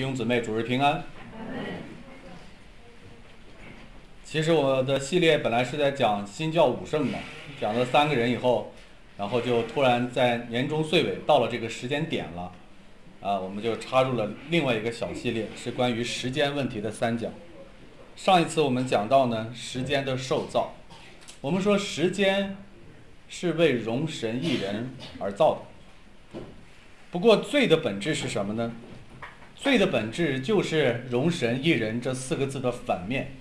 弟兄姊妹，主日平安。其实我的系列本来是在讲新教五圣的，讲了三个人以后，然后就突然在年终岁尾到了这个时间点了，啊，我们就插入了另外一个小系列，是关于时间问题的三讲。上一次我们讲到呢，时间的受造，我们说时间是为容神一人而造的。不过罪的本质是什么呢？罪的本质就是“容神一人”这四个字的反面，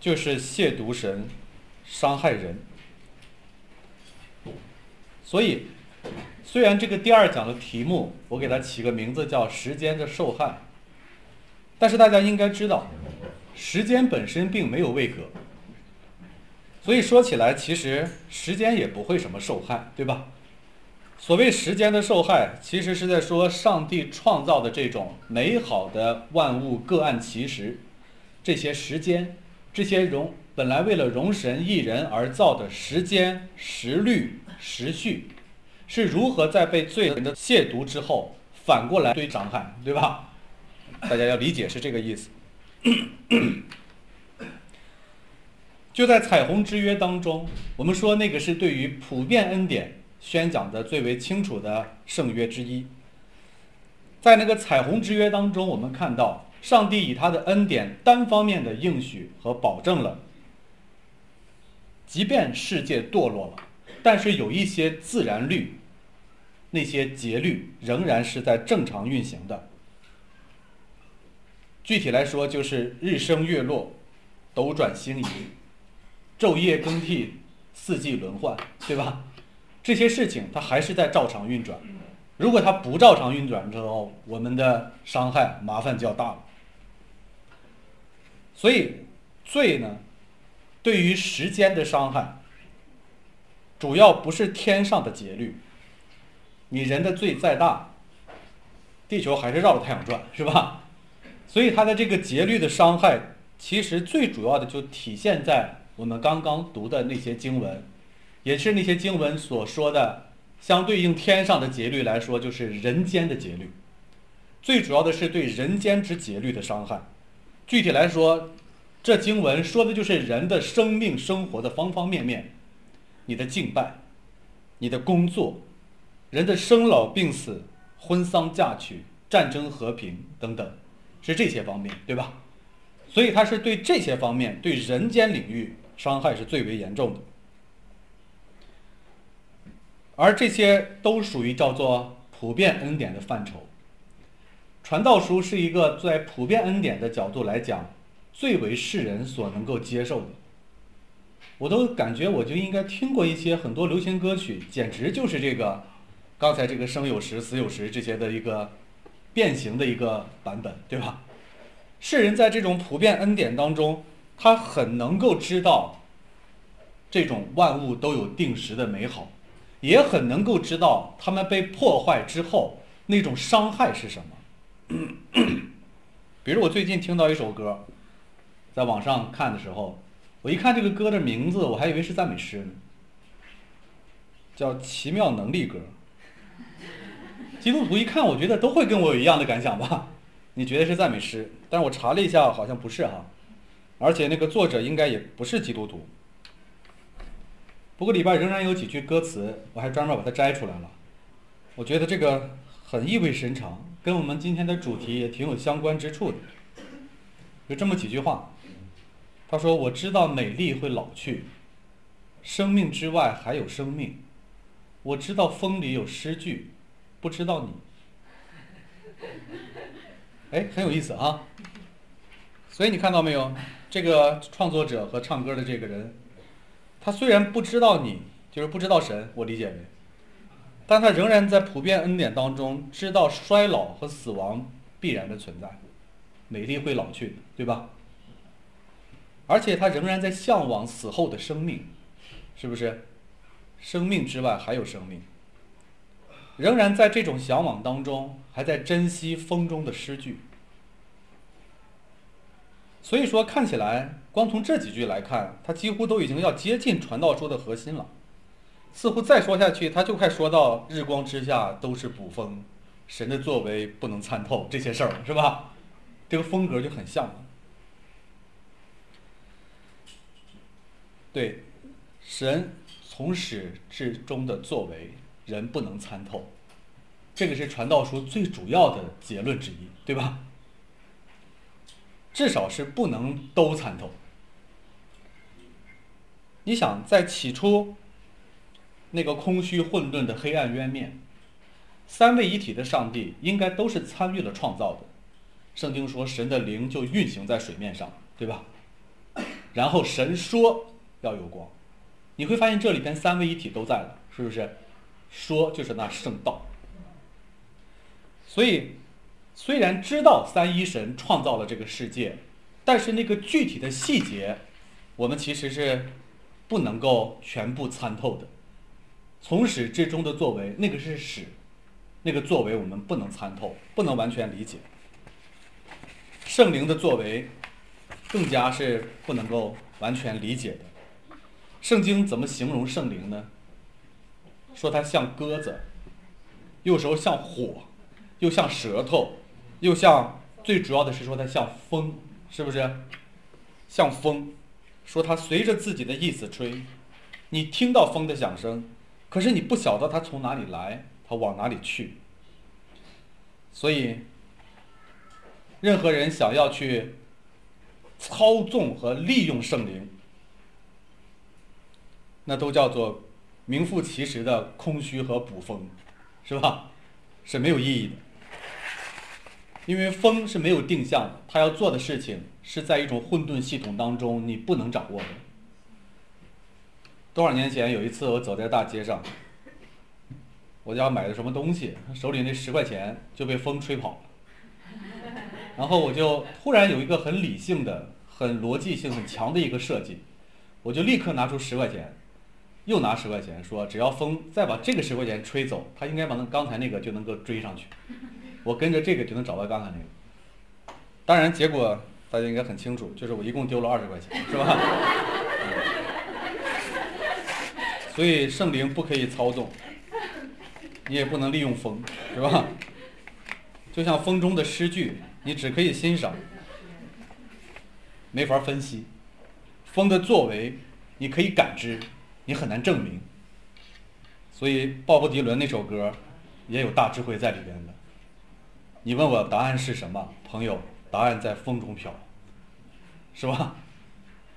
就是亵渎神、伤害人。所以，虽然这个第二讲的题目我给它起个名字叫“时间的受害”，但是大家应该知道，时间本身并没有位格。所以说起来，其实时间也不会什么受害，对吧？所谓时间的受害，其实是在说上帝创造的这种美好的万物各按其时，这些时间，这些容本来为了容神一人而造的时间、时律、时序，是如何在被罪人的亵渎之后，反过来对伤害，对吧？大家要理解是这个意思。就在彩虹之约当中，我们说那个是对于普遍恩典。宣讲的最为清楚的圣约之一，在那个彩虹之约当中，我们看到上帝以他的恩典单方面的应许和保证了，即便世界堕落了，但是有一些自然律，那些节律仍然是在正常运行的。具体来说，就是日升月落、斗转星移、昼夜更替、四季轮换，对吧？这些事情它还是在照常运转，如果它不照常运转之后，我们的伤害麻烦就要大了。所以罪呢，对于时间的伤害，主要不是天上的节律。你人的罪再大，地球还是绕着太阳转，是吧？所以它的这个节律的伤害，其实最主要的就体现在我们刚刚读的那些经文。也是那些经文所说的，相对应天上的节律来说，就是人间的节律。最主要的是对人间之节律的伤害。具体来说，这经文说的就是人的生命生活的方方面面，你的敬拜，你的工作，人的生老病死、婚丧嫁娶、战争和平等等，是这些方面，对吧？所以它是对这些方面，对人间领域伤害是最为严重的。而这些都属于叫做普遍恩典的范畴。传道书是一个在普遍恩典的角度来讲，最为世人所能够接受的。我都感觉我就应该听过一些很多流行歌曲，简直就是这个刚才这个生有时死有时这些的一个变形的一个版本，对吧？世人在这种普遍恩典当中，他很能够知道这种万物都有定时的美好。也很能够知道他们被破坏之后那种伤害是什么。比如我最近听到一首歌，在网上看的时候，我一看这个歌的名字，我还以为是赞美诗呢，叫《奇妙能力歌》。基督徒一看，我觉得都会跟我有一样的感想吧？你觉得是赞美诗？但是我查了一下，好像不是哈，而且那个作者应该也不是基督徒。不过里边仍然有几句歌词，我还专门把它摘出来了。我觉得这个很意味深长，跟我们今天的主题也挺有相关之处的。有这么几句话，他说：“我知道美丽会老去，生命之外还有生命。我知道风里有诗句，不知道你。”哎，很有意思啊。所以你看到没有，这个创作者和唱歌的这个人。他虽然不知道你，就是不知道神，我理解为，但他仍然在普遍恩典当中知道衰老和死亡必然的存在，美丽会老去，对吧？而且他仍然在向往死后的生命，是不是？生命之外还有生命，仍然在这种向往当中，还在珍惜风中的诗句。所以说，看起来光从这几句来看，他几乎都已经要接近传道书的核心了。似乎再说下去，他就快说到日光之下都是捕风，神的作为不能参透这些事儿了，是吧？这个风格就很像了。对，神从始至终的作为，人不能参透，这个是传道书最主要的结论之一，对吧？至少是不能都参透。你想，在起初那个空虚混沌的黑暗渊面，三位一体的上帝应该都是参与了创造的。圣经说，神的灵就运行在水面上，对吧？然后神说。要有光，你会发现这里边三位一体都在了，是不是？说就是那圣道。所以，虽然知道三一神创造了这个世界，但是那个具体的细节，我们其实是不能够全部参透的。从始至终的作为，那个是始，那个作为我们不能参透，不能完全理解。圣灵的作为，更加是不能够完全理解的。圣经怎么形容圣灵呢？说它像鸽子，有时候像火，又像舌头，又像最主要的是说它像风，是不是？像风，说它随着自己的意思吹，你听到风的响声，可是你不晓得它从哪里来，它往哪里去。所以，任何人想要去操纵和利用圣灵。那都叫做名副其实的空虚和捕风，是吧？是没有意义的，因为风是没有定向的，它要做的事情是在一种混沌系统当中，你不能掌握的。多少年前有一次，我走在大街上，我要买的什么东西，手里那十块钱就被风吹跑了，然后我就突然有一个很理性的、很逻辑性很强的一个设计，我就立刻拿出十块钱。又拿十块钱，说只要风再把这个十块钱吹走，他应该把那刚才那个就能够追上去。我跟着这个就能找到刚才那个。当然，结果大家应该很清楚，就是我一共丢了二十块钱，是吧？所以圣灵不可以操纵，你也不能利用风，是吧？就像风中的诗句，你只可以欣赏，没法分析。风的作为，你可以感知。你很难证明，所以鲍勃迪伦那首歌也有大智慧在里边的。你问我答案是什么，朋友？答案在风中飘，是吧？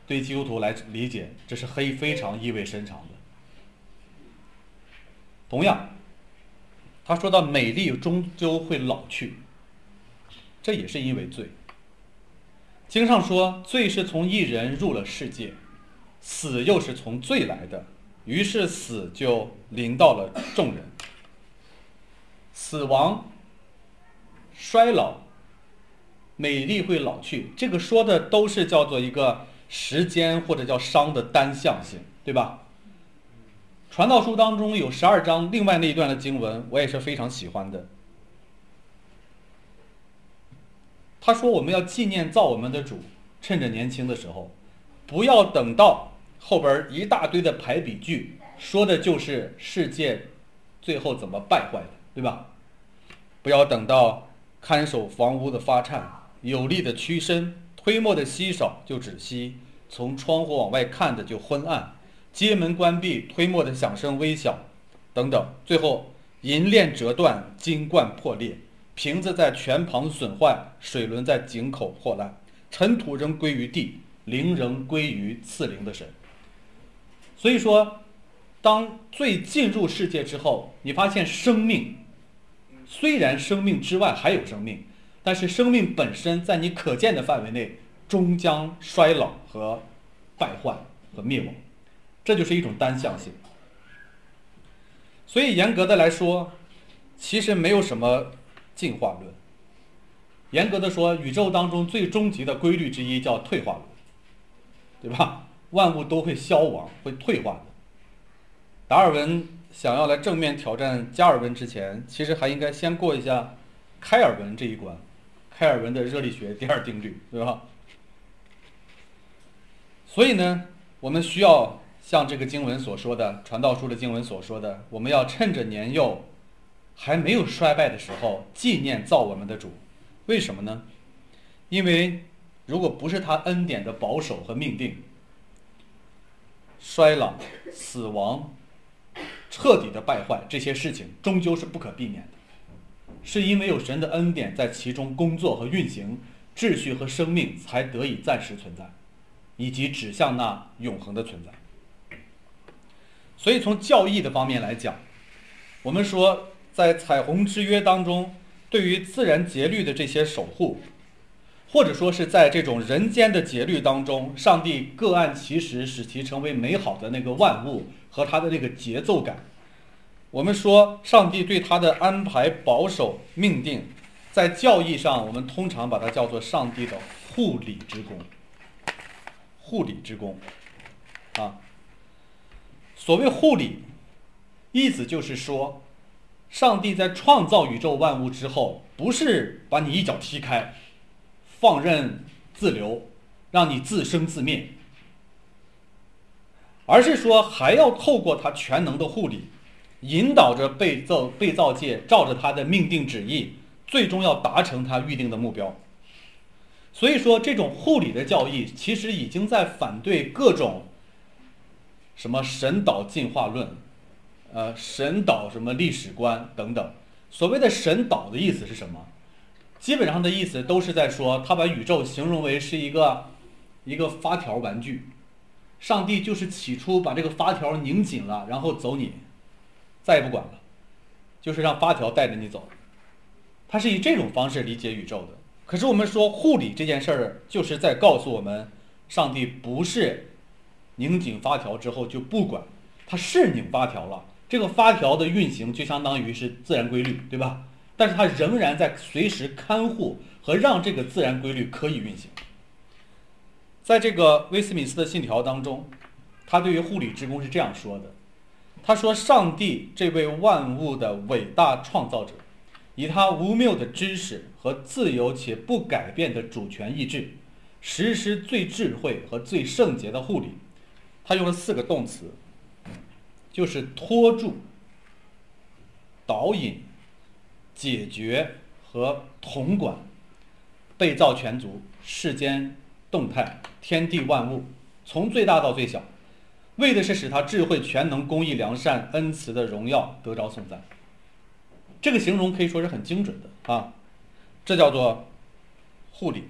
对基督徒来理解，这是黑非常意味深长的。同样，他说到美丽终究会老去，这也是因为罪。经上说，罪是从一人入了世界。死又是从罪来的，于是死就临到了众人。死亡、衰老、美丽会老去，这个说的都是叫做一个时间或者叫伤的单向性，对吧？传道书当中有十二章，另外那一段的经文我也是非常喜欢的。他说我们要纪念造我们的主，趁着年轻的时候，不要等到。后边一大堆的排比句，说的就是世界最后怎么败坏的，对吧？不要等到看守房屋的发颤，有力的屈伸，推磨的稀少就止息，从窗户往外看的就昏暗，街门关闭，推磨的响声微小，等等。最后银链折断，金罐破裂，瓶子在泉旁损坏，水轮在井口破烂，尘土仍归于地，灵仍归于赐灵的神。所以说，当罪进入世界之后，你发现生命虽然生命之外还有生命，但是生命本身在你可见的范围内终将衰老和败坏和灭亡，这就是一种单向性。所以严格的来说，其实没有什么进化论。严格的说，宇宙当中最终极的规律之一叫退化论，对吧？万物都会消亡，会退化的。达尔文想要来正面挑战加尔文之前，其实还应该先过一下开尔文这一关，开尔文的热力学第二定律，对吧？所以呢，我们需要像这个经文所说的，《传道书》的经文所说的，我们要趁着年幼还没有衰败的时候，纪念造我们的主。为什么呢？因为如果不是他恩典的保守和命定，衰老、死亡、彻底的败坏这些事情终究是不可避免的。是因为有神的恩典在其中工作和运行，秩序和生命才得以暂时存在，以及指向那永恒的存在。所以从教义的方面来讲，我们说在彩虹之约当中，对于自然节律的这些守护，或者说是在这种人间的节律当中，上帝各按其时使其成为美好的那个万物和它的这个节奏感。我们说上帝对他的安排保守命定，在教义上，我们通常把它叫做上帝的护理之功。护理之功，啊。所谓护理，意思就是说，上帝在创造宇宙万物之后，不是把你一脚踢开，放任自流，让你自生自灭，而是说还要透过他全能的护理，引导着被造被造界照着他的命定旨意，最终要达成他预定的目标。所以说，这种护理的教义，其实已经在反对各种。什么神导进化论，呃，神导什么历史观等等。所谓的神导的意思是什么？基本上的意思都是在说，他把宇宙形容为是一个一个发条玩具，上帝就是起初把这个发条拧紧了，然后走你，再也不管了，就是让发条带着你走。他是以这种方式理解宇宙的。可是我们说护理这件事儿，就是在告诉我们，上帝不是。拧紧发条之后就不管，它是拧发条了。这个发条的运行就相当于是自然规律，对吧？但是它仍然在随时看护和让这个自然规律可以运行。在这个威斯敏斯的信条当中，他对于护理职工是这样说的：他说，上帝这位万物的伟大创造者，以他无谬的知识和自由且不改变的主权意志，实施最智慧和最圣洁的护理。他用了四个动词，就是拖住、导引、解决和统管被造全族、世间动态、天地万物，从最大到最小，为的是使他智慧、全能、公义、良善、恩慈的荣耀得着颂赞。这个形容可以说是很精准的啊，这叫做护理。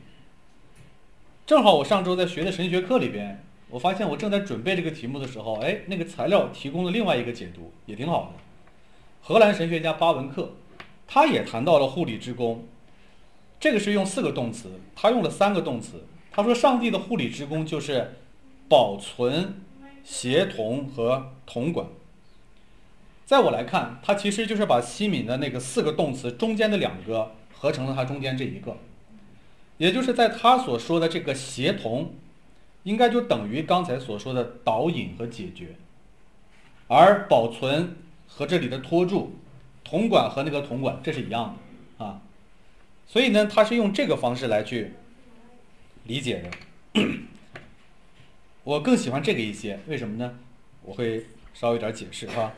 正好我上周在学的神学课里边。我发现我正在准备这个题目的时候，哎，那个材料提供了另外一个解读，也挺好的。荷兰神学家巴文克，他也谈到了护理之功。这个是用四个动词，他用了三个动词。他说，上帝的护理之功就是保存、协同和统管。在我来看，他其实就是把西敏的那个四个动词中间的两个合成了它中间这一个，也就是在他所说的这个协同。应该就等于刚才所说的导引和解决，而保存和这里的拖住，铜管和那个铜管这是一样的啊，所以呢，他是用这个方式来去理解的。我更喜欢这个一些，为什么呢？我会稍微有点解释哈。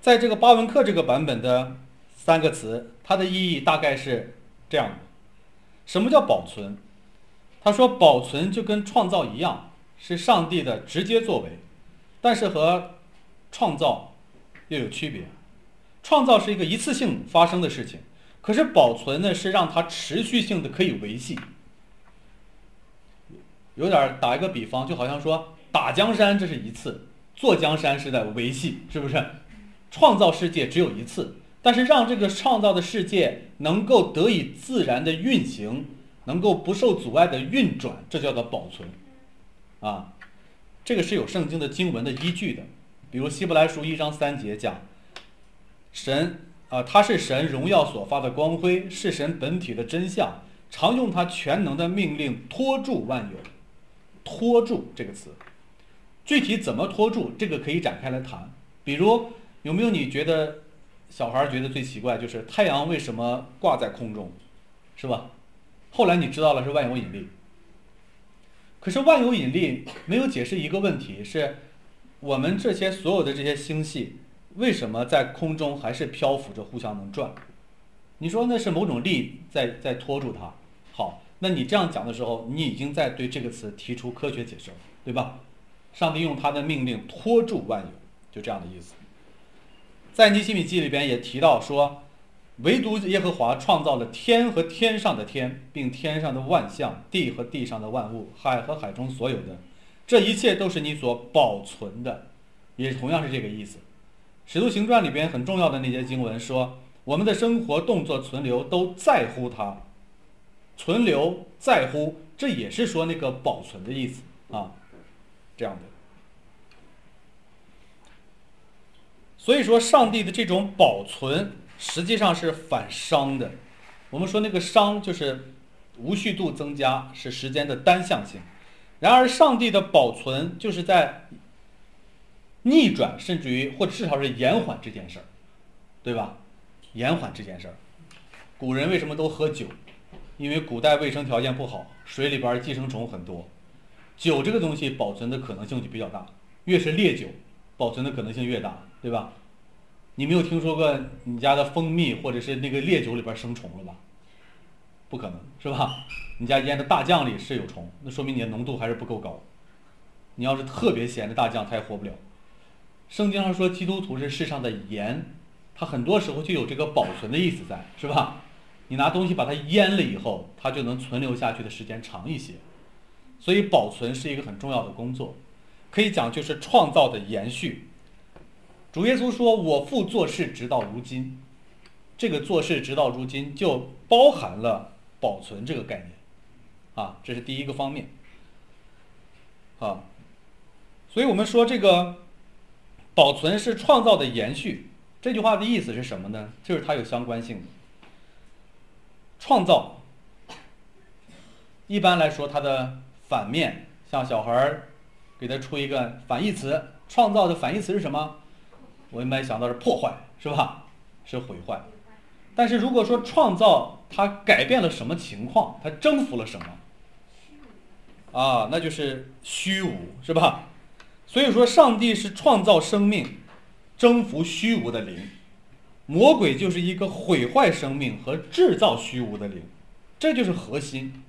在这个巴文克这个版本的三个词，它的意义大概是这样的：什么叫保存？他说保存就跟创造一样。是上帝的直接作为，但是和创造又有区别。创造是一个一次性发生的事情，可是保存呢是让它持续性的可以维系。有点打一个比方，就好像说打江山这是一次，做江山是在维系，是不是？创造世界只有一次，但是让这个创造的世界能够得以自然的运行，能够不受阻碍的运转，这叫做保存。啊，这个是有圣经的经文的依据的，比如希伯来书一章三节讲，神啊，他是神荣耀所发的光辉，是神本体的真相，常用他全能的命令托住万有。托住这个词，具体怎么托住，这个可以展开来谈。比如有没有你觉得小孩觉得最奇怪，就是太阳为什么挂在空中，是吧？后来你知道了是万有引力。可是万有引力没有解释一个问题，是我们这些所有的这些星系为什么在空中还是漂浮着，互相能转？你说那是某种力在在拖住它。好，那你这样讲的时候，你已经在对这个词提出科学解释了，对吧？上帝用他的命令拖住万有，就这样的意思。在尼希米记里边也提到说，唯独耶和华创造了天和天上的天，并天上的万象，地和地上的万物，海和海中所有的，这一切都是你所保存的，也同样是这个意思。使徒行传里边很重要的那些经文说，我们的生活、动作、存留都在乎它，存留在乎，这也是说那个保存的意思啊，这样的。所以说，上帝的这种保存实际上是反熵的。我们说那个熵就是无序度增加，是时间的单向性。然而，上帝的保存就是在逆转，甚至于或至少是延缓这件事儿，对吧？延缓这件事儿。古人为什么都喝酒？因为古代卫生条件不好，水里边寄生虫很多，酒这个东西保存的可能性就比较大。越是烈酒，保存的可能性越大。对吧？你没有听说过你家的蜂蜜或者是那个烈酒里边生虫了吧？不可能是吧？你家腌的大酱里是有虫，那说明你的浓度还是不够高。你要是特别咸的大酱，它也活不了。圣经上说基督徒是世上的盐，它很多时候就有这个保存的意思在，是吧？你拿东西把它腌了以后，它就能存留下去的时间长一些。所以保存是一个很重要的工作，可以讲就是创造的延续。主耶稣说：“我父做事直到如今，这个做事直到如今就包含了保存这个概念，啊，这是第一个方面，啊，所以我们说这个保存是创造的延续。这句话的意思是什么呢？就是它有相关性的。创造，一般来说它的反面，像小孩儿给他出一个反义词，创造的反义词是什么？”我一般想到是破坏，是吧？是毁坏。但是如果说创造它改变了什么情况，它征服了什么？啊，那就是虚无，是吧？所以说，上帝是创造生命、征服虚无的灵，魔鬼就是一个毁坏生命和制造虚无的灵，这就是核心。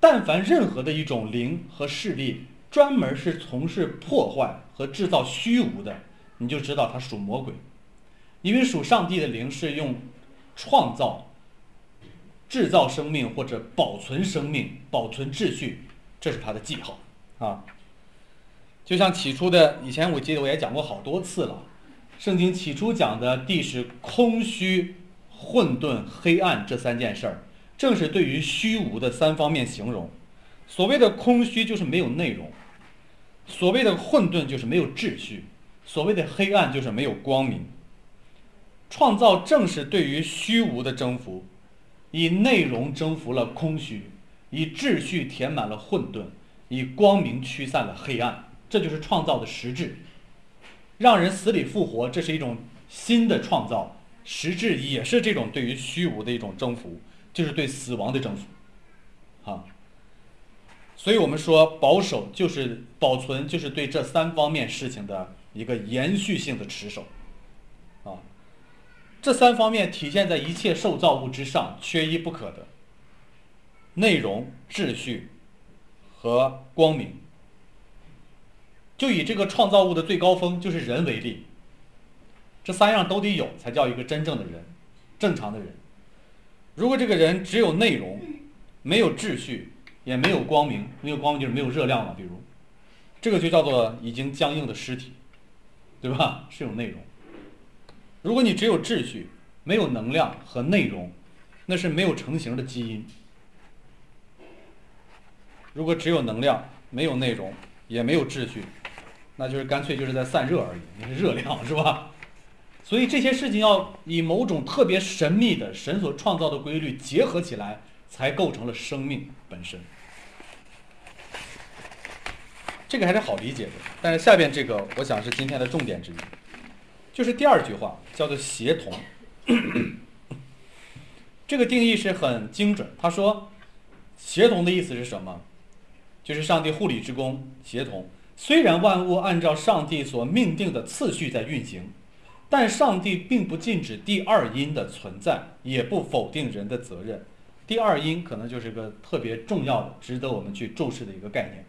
但凡任何的一种灵和势力，专门是从事破坏和制造虚无的。你就知道它属魔鬼，因为属上帝的灵是用创造、制造生命或者保存生命、保存秩序，这是它的记号啊。就像起初的以前，我记得我也讲过好多次了。圣经起初讲的地是空虚、混沌、黑暗这三件事儿，正是对于虚无的三方面形容。所谓的空虚就是没有内容，所谓的混沌就是没有秩序。所谓的黑暗就是没有光明。创造正是对于虚无的征服，以内容征服了空虚，以秩序填满了混沌，以光明驱散了黑暗。这就是创造的实质。让人死里复活，这是一种新的创造，实质也是这种对于虚无的一种征服，就是对死亡的征服。啊，所以我们说保守就是保存，就是对这三方面事情的。一个延续性的持守，啊，这三方面体现在一切受造物之上，缺一不可的。内容、秩序和光明，就以这个创造物的最高峰就是人为例，这三样都得有，才叫一个真正的人，正常的人。如果这个人只有内容，没有秩序，也没有光明，没有光明就是没有热量了，比如，这个就叫做已经僵硬的尸体。对吧？是有内容。如果你只有秩序，没有能量和内容，那是没有成型的基因。如果只有能量，没有内容，也没有秩序，那就是干脆就是在散热而已，那是热量，是吧？所以这些事情要以某种特别神秘的神所创造的规律结合起来，才构成了生命本身。这个还是好理解的，但是下边这个我想是今天的重点之一，就是第二句话叫做协同。这个定义是很精准。他说，协同的意思是什么？就是上帝护理之功协同。虽然万物按照上帝所命定的次序在运行，但上帝并不禁止第二因的存在，也不否定人的责任。第二因可能就是个特别重要的、值得我们去重视的一个概念。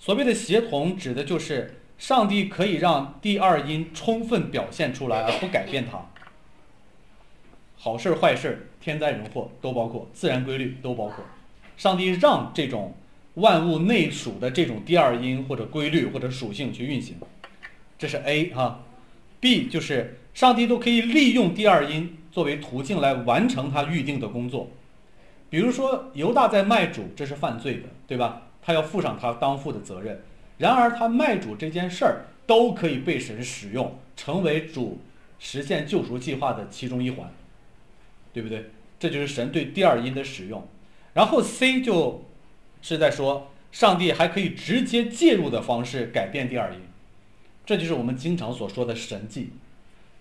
所谓的协同，指的就是上帝可以让第二因充分表现出来，而不改变它。好事坏事天灾人祸都包括，自然规律都包括。上帝让这种万物内属的这种第二因或者规律或者属性去运行，这是 A 哈。B 就是上帝都可以利用第二因作为途径来完成他预定的工作。比如说犹大在卖主，这是犯罪的，对吧？他要负上他当负的责任。然而他卖主这件事儿都可以被神使用，成为主实现救赎计划的其中一环，对不对？这就是神对第二因的使用。然后 C 就是在说，上帝还可以直接介入的方式改变第二因，这就是我们经常所说的神迹。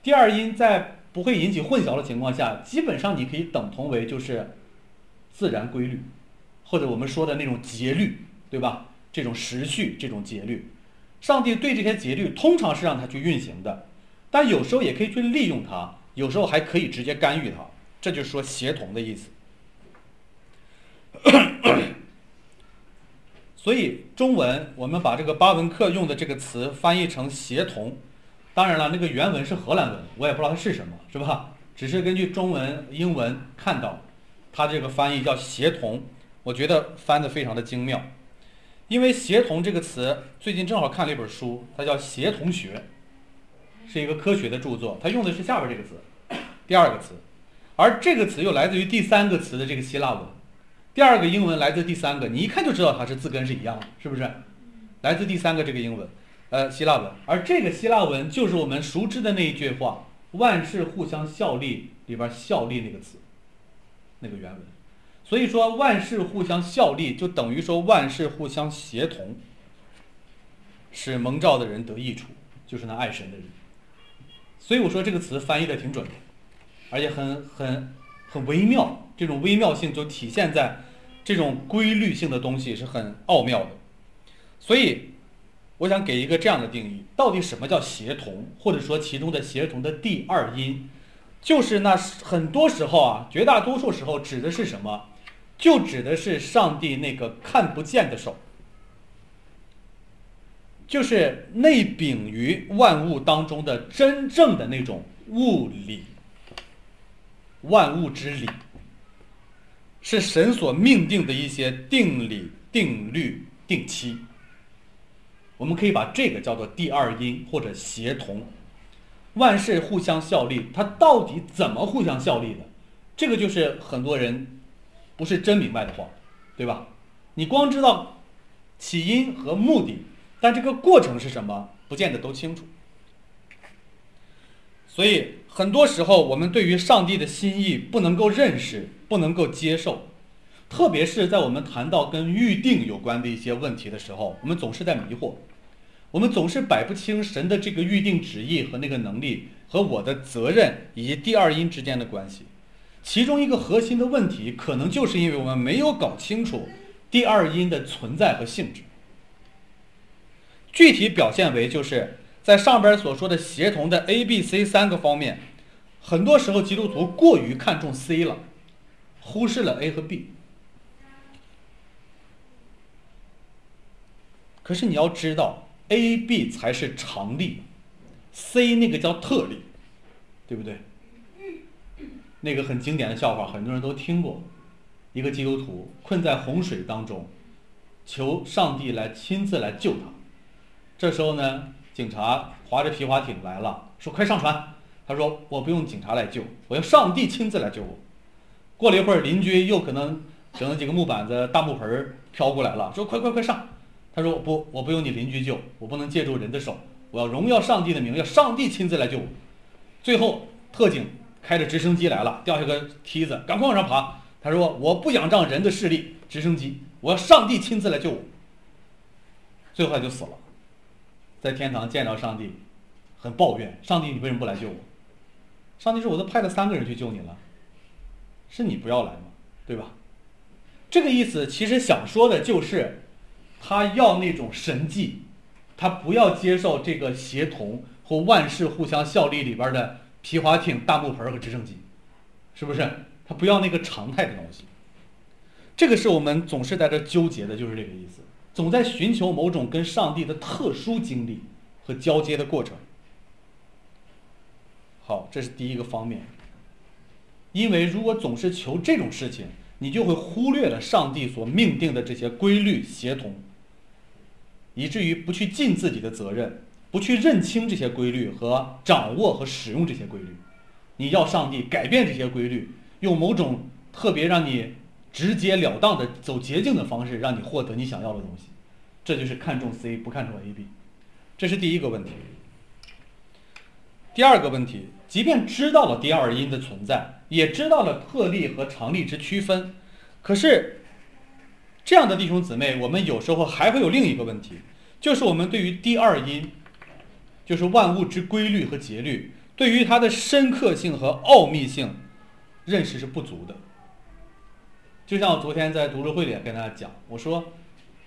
第二因在不会引起混淆的情况下，基本上你可以等同为就是自然规律，或者我们说的那种节律，对吧？这种时序，这种节律，上帝对这些节律通常是让它去运行的，但有时候也可以去利用它，有时候还可以直接干预它，这就是说协同的意思。所以中文我们把这个巴文克用的这个词翻译成协同，当然了，那个原文是荷兰文，我也不知道它是什么，是吧？只是根据中文、英文看到，它这个翻译叫协同，我觉得翻得非常的精妙。因为协同这个词，最近正好看了一本书，它叫《协同学》，是一个科学的著作，它用的是下边这个词，第二个词，而这个词又来自于第三个词的这个希腊文。第二个英文来自第三个，你一看就知道它是字根是一样的，是不是？来自第三个这个英文，呃，希腊文，而这个希腊文就是我们熟知的那一句话“万事互相效力”里边“效力”那个词，那个原文。所以说万事互相效力，就等于说万事互相协同，使蒙召的人得益处，就是那爱神的人。所以我说这个词翻译的挺准的，而且很很很微妙，这种微妙性就体现在。这种规律性的东西是很奥妙的，所以我想给一个这样的定义：到底什么叫协同，或者说其中的协同的第二因，就是那很多时候啊，绝大多数时候指的是什么？就指的是上帝那个看不见的手，就是内禀于万物当中的真正的那种物理，万物之理。是神所命定的一些定理、定律、定期。我们可以把这个叫做第二因或者协同，万事互相效力。它到底怎么互相效力的？这个就是很多人不是真明白的话，对吧？你光知道起因和目的，但这个过程是什么，不见得都清楚。所以很多时候，我们对于上帝的心意不能够认识。不能够接受，特别是在我们谈到跟预定有关的一些问题的时候，我们总是在迷惑，我们总是摆不清神的这个预定旨意和那个能力和我的责任以及第二因之间的关系。其中一个核心的问题，可能就是因为我们没有搞清楚第二因的存在和性质。具体表现为，就是在上边所说的协同的 A、B、C 三个方面，很多时候基督徒过于看重 C 了。忽视了 A 和 B，可是你要知道，A、B 才是常例，C 那个叫特例，对不对？那个很经典的笑话，很多人都听过。一个基督徒困在洪水当中，求上帝来亲自来救他。这时候呢，警察划着皮划艇来了，说：“快上船！”他说：“我不用警察来救，我要上帝亲自来救我。”过了一会儿，邻居又可能整了几个木板子、大木盆儿飘过来了，说：“快快快上！”他说：“不，我不用你邻居救，我不能借助人的手，我要荣耀上帝的名，要上帝亲自来救我。”最后，特警开着直升机来了，掉下个梯子，赶快往上爬。他说：“我不仰仗人的势力，直升机，我要上帝亲自来救我。”最后他就死了，在天堂见到上帝，很抱怨：“上帝，你为什么不来救我？”上帝说：“我都派了三个人去救你了。”是你不要来吗？对吧？这个意思其实想说的就是，他要那种神迹，他不要接受这个协同或万事互相效力里边的皮划艇、大木盆和直升机，是不是？他不要那个常态的东西。这个是我们总是在这纠结的，就是这个意思，总在寻求某种跟上帝的特殊经历和交接的过程。好，这是第一个方面。因为如果总是求这种事情，你就会忽略了上帝所命定的这些规律协同，以至于不去尽自己的责任，不去认清这些规律和掌握和使用这些规律。你要上帝改变这些规律，用某种特别让你。直截了当的走捷径的方式，让你获得你想要的东西，这就是看重 C 不看重 AB，这是第一个问题。第二个问题，即便知道了第二因的存在，也知道了特例和常例之区分，可是这样的弟兄姊妹，我们有时候还会有另一个问题，就是我们对于第二因，就是万物之规律和节律，对于它的深刻性和奥秘性认识是不足的。就像我昨天在读书会里跟大家讲，我说，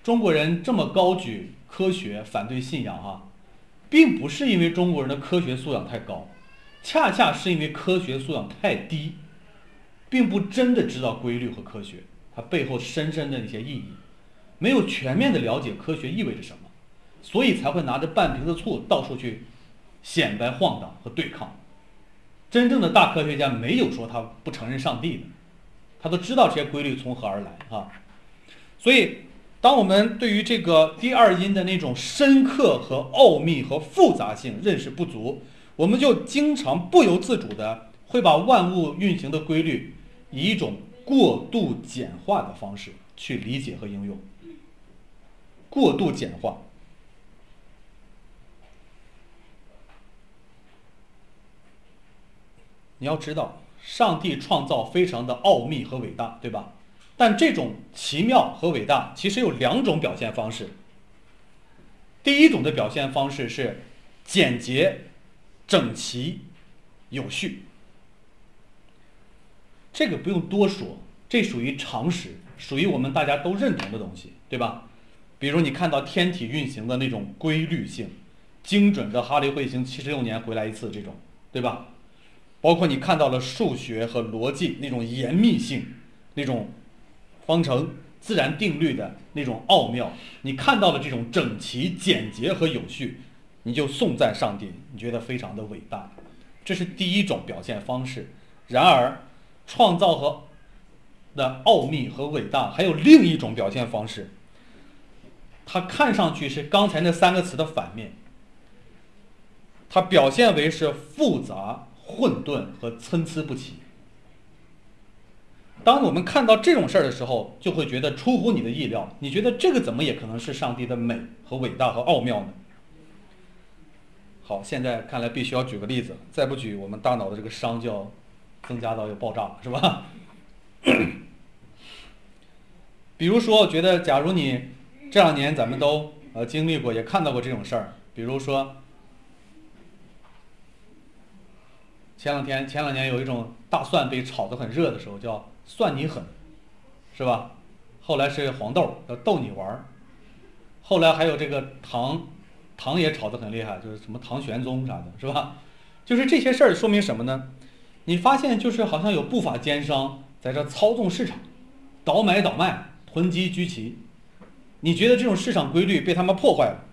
中国人这么高举科学，反对信仰啊，并不是因为中国人的科学素养太高，恰恰是因为科学素养太低，并不真的知道规律和科学它背后深深的那些意义，没有全面的了解科学意味着什么，所以才会拿着半瓶子醋到处去显摆晃荡和对抗。真正的大科学家没有说他不承认上帝的。他都知道这些规律从何而来啊，所以当我们对于这个第二因的那种深刻和奥秘和复杂性认识不足，我们就经常不由自主的会把万物运行的规律以一种过度简化的方式去理解和应用。过度简化，你要知道。上帝创造非常的奥秘和伟大，对吧？但这种奇妙和伟大其实有两种表现方式。第一种的表现方式是简洁、整齐、有序，这个不用多说，这属于常识，属于我们大家都认同的东西，对吧？比如你看到天体运行的那种规律性，精准的哈雷彗星七十六年回来一次这种，对吧？包括你看到了数学和逻辑那种严密性，那种方程、自然定律的那种奥妙，你看到了这种整齐、简洁和有序，你就颂赞上帝，你觉得非常的伟大，这是第一种表现方式。然而，创造和的奥秘和伟大还有另一种表现方式，它看上去是刚才那三个词的反面，它表现为是复杂。混沌和参差不齐。当我们看到这种事儿的时候，就会觉得出乎你的意料。你觉得这个怎么也可能是上帝的美和伟大和奥妙呢？好，现在看来必须要举个例子，再不举，我们大脑的这个熵就要增加到要爆炸了，是吧？比如说，我觉得，假如你这两年咱们都呃经历过，也看到过这种事儿，比如说。前两天、前两年有一种大蒜被炒得很热的时候，叫蒜你狠，是吧？后来是黄豆，叫豆泥丸儿。后来还有这个糖，糖也炒得很厉害，就是什么唐玄宗啥的，是吧？就是这些事儿说明什么呢？你发现就是好像有不法奸商在这操纵市场，倒买倒卖，囤积居奇。你觉得这种市场规律被他们破坏了？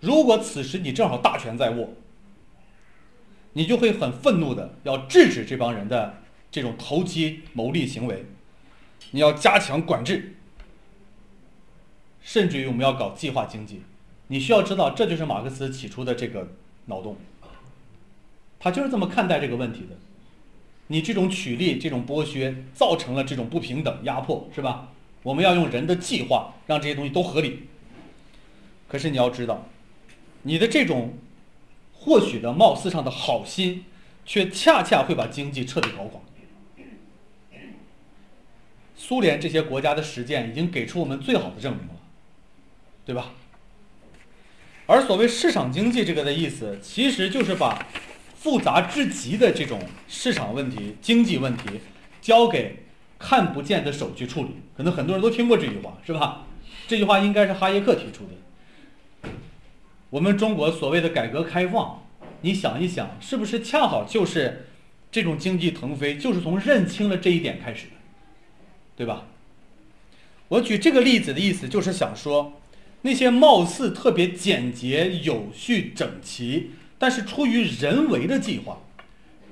如果此时你正好大权在握。你就会很愤怒的要制止这帮人的这种投机牟利行为，你要加强管制，甚至于我们要搞计划经济。你需要知道，这就是马克思起初的这个脑洞，他就是这么看待这个问题的。你这种取利、这种剥削，造成了这种不平等、压迫，是吧？我们要用人的计划让这些东西都合理。可是你要知道，你的这种。或许的貌似上的好心，却恰恰会把经济彻底搞垮。苏联这些国家的实践已经给出我们最好的证明了，对吧？而所谓市场经济这个的意思，其实就是把复杂至极的这种市场问题、经济问题，交给看不见的手去处理。可能很多人都听过这句话，是吧？这句话应该是哈耶克提出的。我们中国所谓的改革开放，你想一想，是不是恰好就是这种经济腾飞就是从认清了这一点开始的，对吧？我举这个例子的意思就是想说，那些貌似特别简洁、有序、整齐，但是出于人为的计划，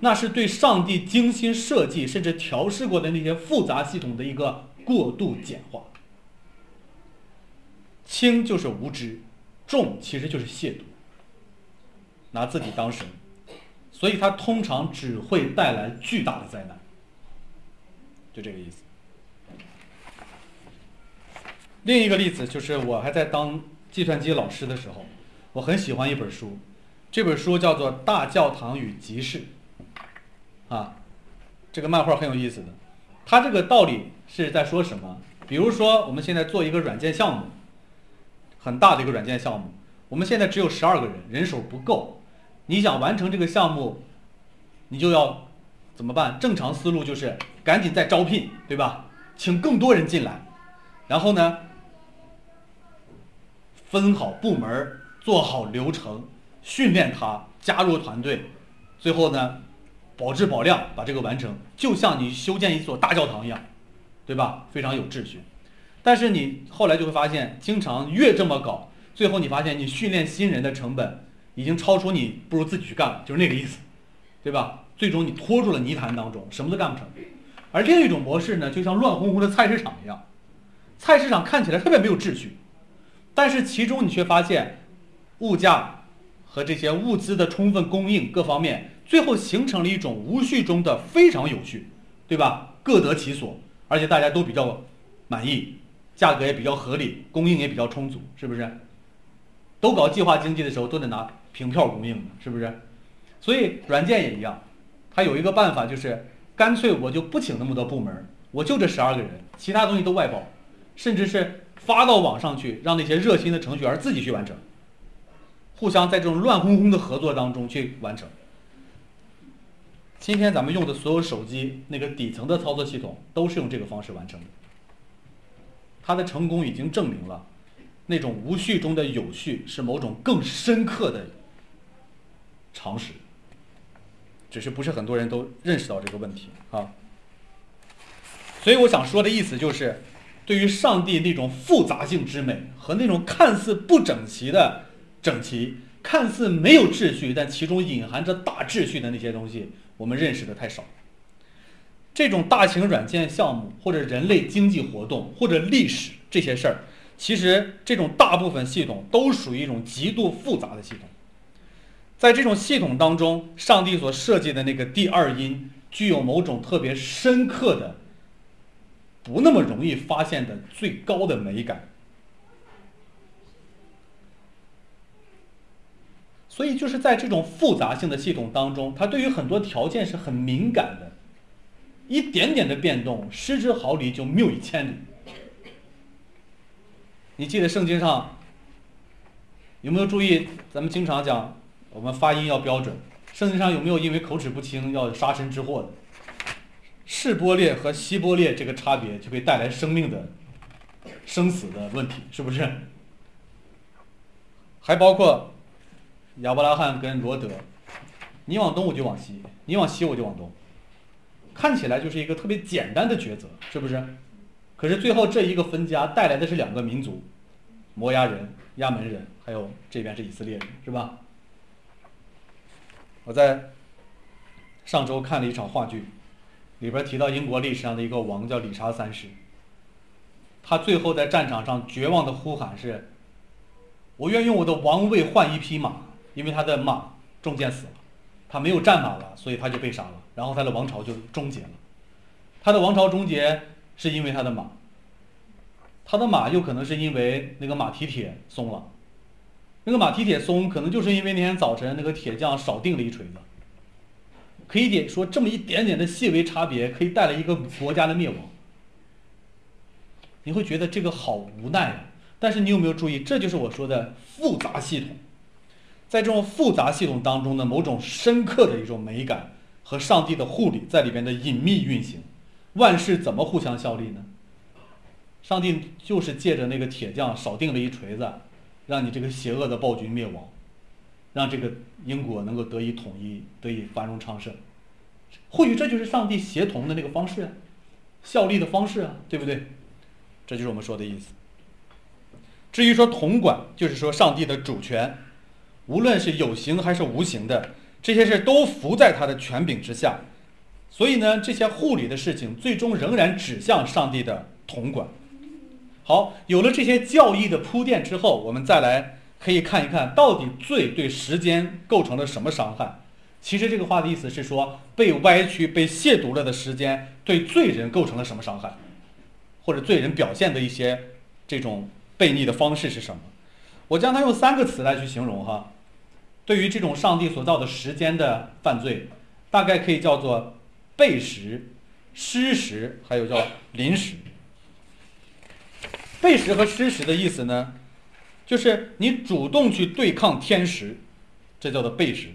那是对上帝精心设计甚至调试过的那些复杂系统的一个过度简化。轻就是无知，重其实就是亵渎，拿自己当神。所以它通常只会带来巨大的灾难，就这个意思。另一个例子就是我还在当计算机老师的时候，我很喜欢一本书，这本书叫做《大教堂与集市》，啊，这个漫画很有意思的。它这个道理是在说什么？比如说我们现在做一个软件项目，很大的一个软件项目，我们现在只有十二个人，人手不够。你想完成这个项目，你就要怎么办？正常思路就是赶紧再招聘，对吧？请更多人进来，然后呢，分好部门，做好流程，训练他，加入团队，最后呢，保质保量把这个完成，就像你修建一所大教堂一样，对吧？非常有秩序。但是你后来就会发现，经常越这么搞，最后你发现你训练新人的成本。已经超出你不如自己去干了，就是那个意思，对吧？最终你拖住了泥潭当中，什么都干不成。而另一种模式呢，就像乱哄哄的菜市场一样，菜市场看起来特别没有秩序，但是其中你却发现，物价和这些物资的充分供应各方面，最后形成了一种无序中的非常有序，对吧？各得其所，而且大家都比较满意，价格也比较合理，供应也比较充足，是不是？都搞计划经济的时候都得拿。凭票供应的，是不是？所以软件也一样，它有一个办法，就是干脆我就不请那么多部门，我就这十二个人，其他东西都外包，甚至是发到网上去，让那些热心的程序员自己去完成，互相在这种乱哄哄的合作当中去完成。今天咱们用的所有手机那个底层的操作系统，都是用这个方式完成的。它的成功已经证明了，那种无序中的有序是某种更深刻的。常识，只是不是很多人都认识到这个问题啊。所以我想说的意思就是，对于上帝那种复杂性之美和那种看似不整齐的整齐，看似没有秩序但其中隐含着大秩序的那些东西，我们认识的太少。这种大型软件项目或者人类经济活动或者历史这些事儿，其实这种大部分系统都属于一种极度复杂的系统。在这种系统当中，上帝所设计的那个第二因，具有某种特别深刻的、不那么容易发现的最高的美感。所以，就是在这种复杂性的系统当中，它对于很多条件是很敏感的，一点点的变动，失之毫厘就谬以千里。你记得圣经上有没有注意？咱们经常讲。我们发音要标准。圣经上有没有因为口齿不清要杀身之祸的？示波列和希波列这个差别就会带来生命的生死的问题，是不是？还包括亚伯拉罕跟罗德，你往东我就往西，你往西我就往东，看起来就是一个特别简单的抉择，是不是？可是最后这一个分家带来的是两个民族：摩崖人、亚门人，还有这边是以色列人，是吧？我在上周看了一场话剧，里边提到英国历史上的一个王叫理查三世。他最后在战场上绝望的呼喊是：“我愿用我的王位换一匹马，因为他的马中箭死了，他没有战马了，所以他就被杀了，然后他的王朝就终结了。他的王朝终结是因为他的马，他的马又可能是因为那个马蹄铁松了。”那个马蹄铁松，可能就是因为那天早晨那个铁匠少钉了一锤子。可以点说，这么一点点的细微差别，可以带来一个国家的灭亡。你会觉得这个好无奈啊！但是你有没有注意，这就是我说的复杂系统，在这种复杂系统当中的某种深刻的一种美感和上帝的护理在里边的隐秘运行。万事怎么互相效力呢？上帝就是借着那个铁匠少钉了一锤子。让你这个邪恶的暴君灭亡，让这个英国能够得以统一，得以繁荣昌盛，或许这就是上帝协同的那个方式啊，效力的方式啊，对不对？这就是我们说的意思。至于说统管，就是说上帝的主权，无论是有形还是无形的，这些事都伏在他的权柄之下。所以呢，这些护理的事情，最终仍然指向上帝的统管。好，有了这些教义的铺垫之后，我们再来可以看一看到底罪对时间构成了什么伤害。其实这个话的意思是说，被歪曲、被亵渎了的时间对罪人构成了什么伤害，或者罪人表现的一些这种。悖逆的方式是什么？我将它用三个词来去形容哈。对于这种上帝所造的时间的犯罪，大概可以叫做背时、失时，还有叫临时。背时和失时的意思呢，就是你主动去对抗天时，这叫做背时。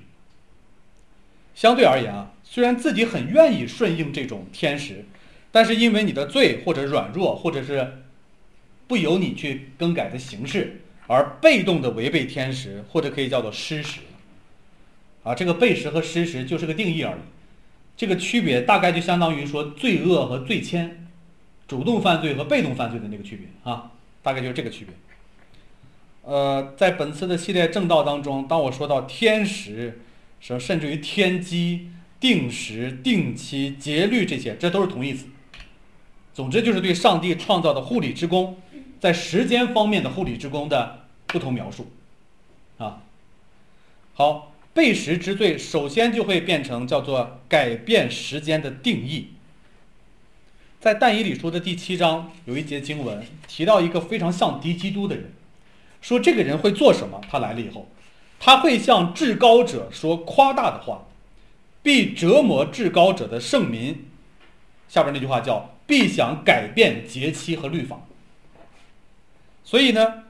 相对而言啊，虽然自己很愿意顺应这种天时，但是因为你的罪或者软弱，或者是不由你去更改的形式，而被动的违背天时，或者可以叫做失时，啊，这个背时和失时就是个定义而已。这个区别大概就相当于说罪恶和罪愆，主动犯罪和被动犯罪的那个区别啊，大概就是这个区别。呃，在本次的系列正道当中，当我说到天时，什甚至于天机、定时、定期、节律这些，这都是同义词。总之就是对上帝创造的护理之功。在时间方面的护理之功的不同描述，啊，好，背时之罪首先就会变成叫做改变时间的定义。在但以理书的第七章有一节经文提到一个非常像敌基督的人，说这个人会做什么？他来了以后，他会向至高者说夸大的话，必折磨至高者的圣民。下边那句话叫必想改变节期和律法。所以呢，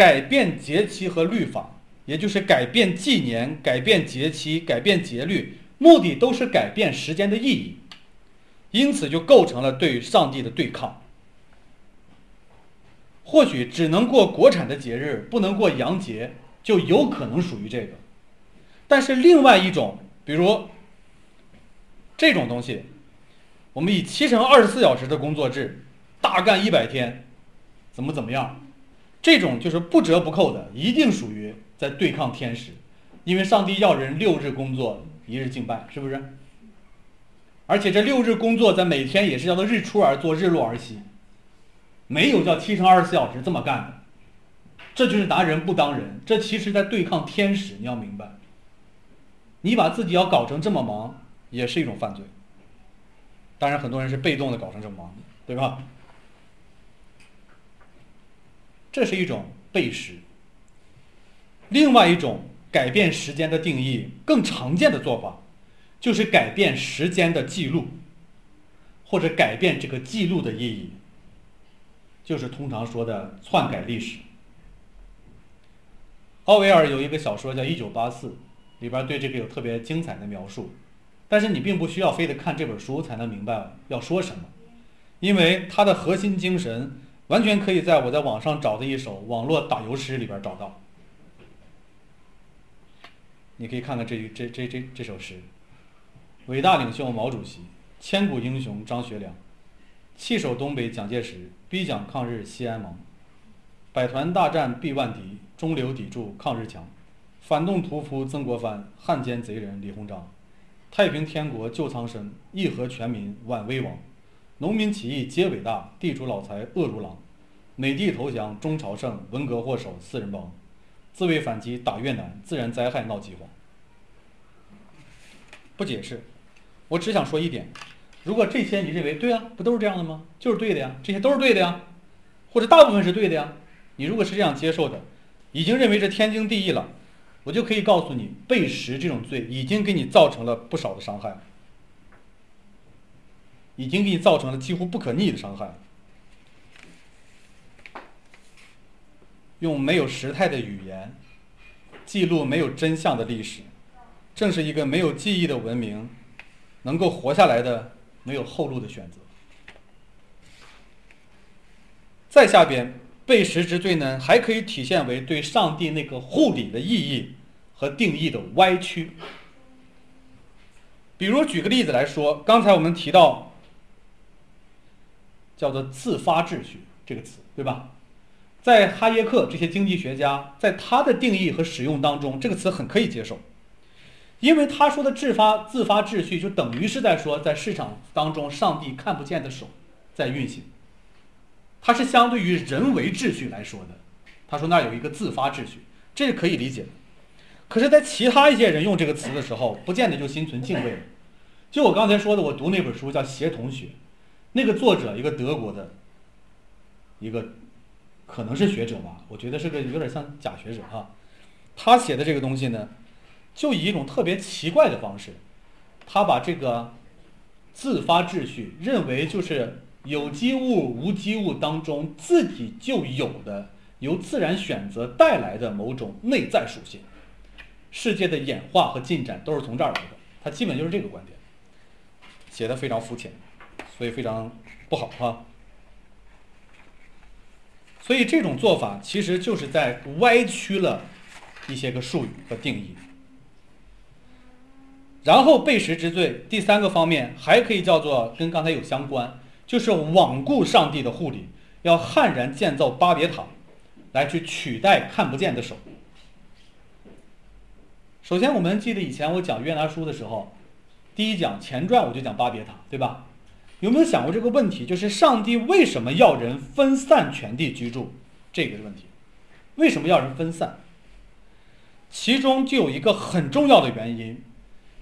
改变节期和律法，也就是改变纪年、改变节期、改变节律，目的都是改变时间的意义，因此就构成了对上帝的对抗。或许只能过国产的节日，不能过洋节，就有可能属于这个。但是另外一种，比如这种东西，我们以七乘二十四小时的工作制，大干一百天。怎么怎么样？这种就是不折不扣的，一定属于在对抗天使，因为上帝要人六日工作，一日敬拜，是不是？而且这六日工作在每天也是叫做日出而作，日落而息，没有叫七乘二十四小时这么干的，这就是拿人不当人，这其实在对抗天使，你要明白。你把自己要搞成这么忙，也是一种犯罪。当然，很多人是被动的搞成这么忙，对吧？这是一种背时。另外一种改变时间的定义，更常见的做法，就是改变时间的记录，或者改变这个记录的意义，就是通常说的篡改历史。奥威尔有一个小说叫《一九八四》，里边对这个有特别精彩的描述，但是你并不需要非得看这本书才能明白要说什么，因为它的核心精神。完全可以在我在网上找的一首网络打油诗里边找到。你可以看看这这这这这首诗：伟大领袖毛主席，千古英雄张学良，弃守东北蒋介石，逼蒋抗日西安盟，百团大战必万敌，中流砥柱抗日强，反动屠夫曾国藩，汉奸贼人李鸿章，太平天国救苍生，义和全民挽危亡。农民起义皆伟大，地主老财恶如狼。美帝投降中朝胜，文革祸首四人帮。自卫反击打越南，自然灾害闹饥荒。不解释，我只想说一点：如果这些你认为对啊，不都是这样的吗？就是对的呀，这些都是对的呀，或者大部分是对的呀。你如果是这样接受的，已经认为这天经地义了，我就可以告诉你，背时这种罪已经给你造成了不少的伤害。已经给你造成了几乎不可逆的伤害。用没有时态的语言记录没有真相的历史，正是一个没有记忆的文明能够活下来的没有后路的选择。再下边背时之罪呢，还可以体现为对上帝那个护理的意义和定义的歪曲。比如举个例子来说，刚才我们提到叫做“自发秩序”这个词，对吧？在哈耶克这些经济学家在他的定义和使用当中，这个词很可以接受，因为他说的“自发自发秩序”就等于是在说，在市场当中上帝看不见的手在运行，它是相对于人为秩序来说的。他说那儿有一个自发秩序，这是可以理解的。可是，在其他一些人用这个词的时候，不见得就心存敬畏。就我刚才说的，我读那本书叫《协同学》，那个作者一个德国的，一个可能是学者吧，我觉得是个有点像假学者哈。他写的这个东西呢，就以一种特别奇怪的方式，他把这个自发秩序认为就是有机物、无机物当中自己就有的，由自然选择带来的某种内在属性。世界的演化和进展都是从这儿来的，他基本就是这个观点，写的非常肤浅，所以非常不好哈。所以这种做法其实就是在歪曲了一些个术语和定义。然后背时之罪第三个方面还可以叫做跟刚才有相关，就是罔顾上帝的护理，要悍然建造巴别塔，来去取代看不见的手。首先，我们记得以前我讲约拿书的时候，第一讲前传我就讲巴别塔，对吧？有没有想过这个问题？就是上帝为什么要人分散全地居住？这个问题，为什么要人分散？其中就有一个很重要的原因，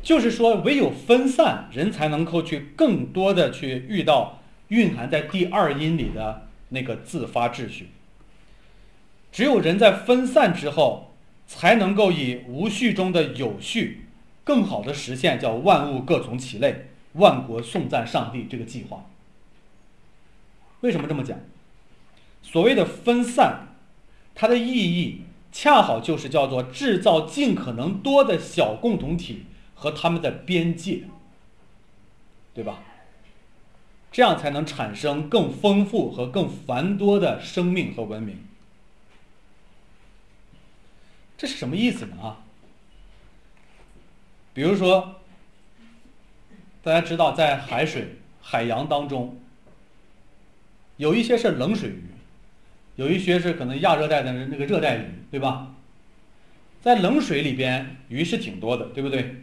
就是说唯有分散，人才能够去更多的去遇到蕴含在第二音里的那个自发秩序。只有人在分散之后。才能够以无序中的有序，更好的实现叫万物各从其类，万国颂赞上帝这个计划。为什么这么讲？所谓的分散，它的意义恰好就是叫做制造尽可能多的小共同体和他们的边界，对吧？这样才能产生更丰富和更繁多的生命和文明。这是什么意思呢？啊，比如说，大家知道，在海水、海洋当中，有一些是冷水鱼，有一些是可能亚热带的那个热带鱼，对吧？在冷水里边，鱼是挺多的，对不对？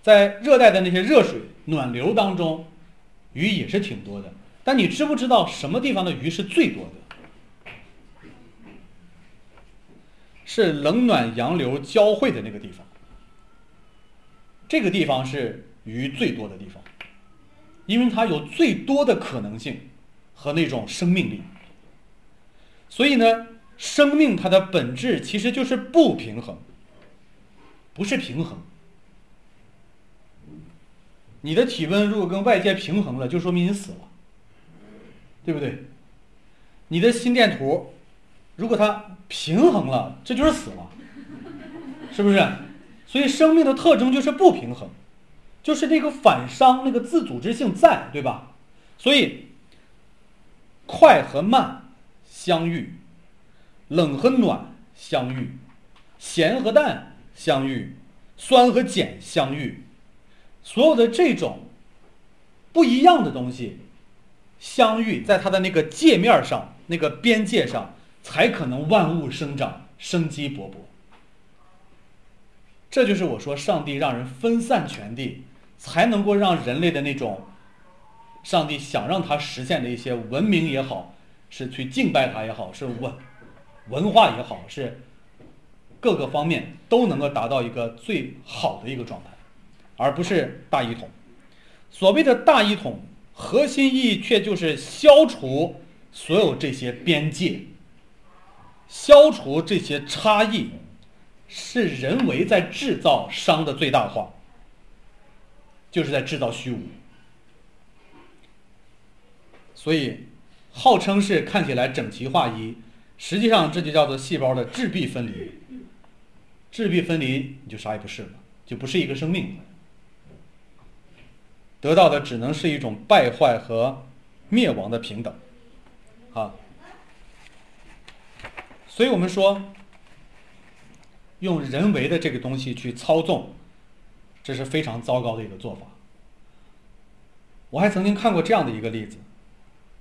在热带的那些热水暖流当中，鱼也是挺多的。但你知不知道什么地方的鱼是最多的？是冷暖洋流交汇的那个地方，这个地方是鱼最多的地方，因为它有最多的可能性和那种生命力。所以呢，生命它的本质其实就是不平衡，不是平衡。你的体温如果跟外界平衡了，就说明你死了，对不对？你的心电图。如果它平衡了，这就是死了，是不是？所以生命的特征就是不平衡，就是那个反熵、那个自组织性在，对吧？所以快和慢相遇，冷和暖相遇，咸和淡相遇，酸和碱相遇，所有的这种不一样的东西相遇，在它的那个界面上、那个边界上。才可能万物生长，生机勃勃。这就是我说，上帝让人分散全地，才能够让人类的那种，上帝想让他实现的一些文明也好，是去敬拜他也好，是文文化也好，是各个方面都能够达到一个最好的一个状态，而不是大一统。所谓的大一统，核心意义却就是消除所有这些边界。消除这些差异，是人为在制造商的最大化，就是在制造虚无。所以，号称是看起来整齐划一，实际上这就叫做细胞的质壁分离。质壁分离，你就啥也不是了，就不是一个生命。得到的只能是一种败坏和灭亡的平等。啊。所以我们说，用人为的这个东西去操纵，这是非常糟糕的一个做法。我还曾经看过这样的一个例子。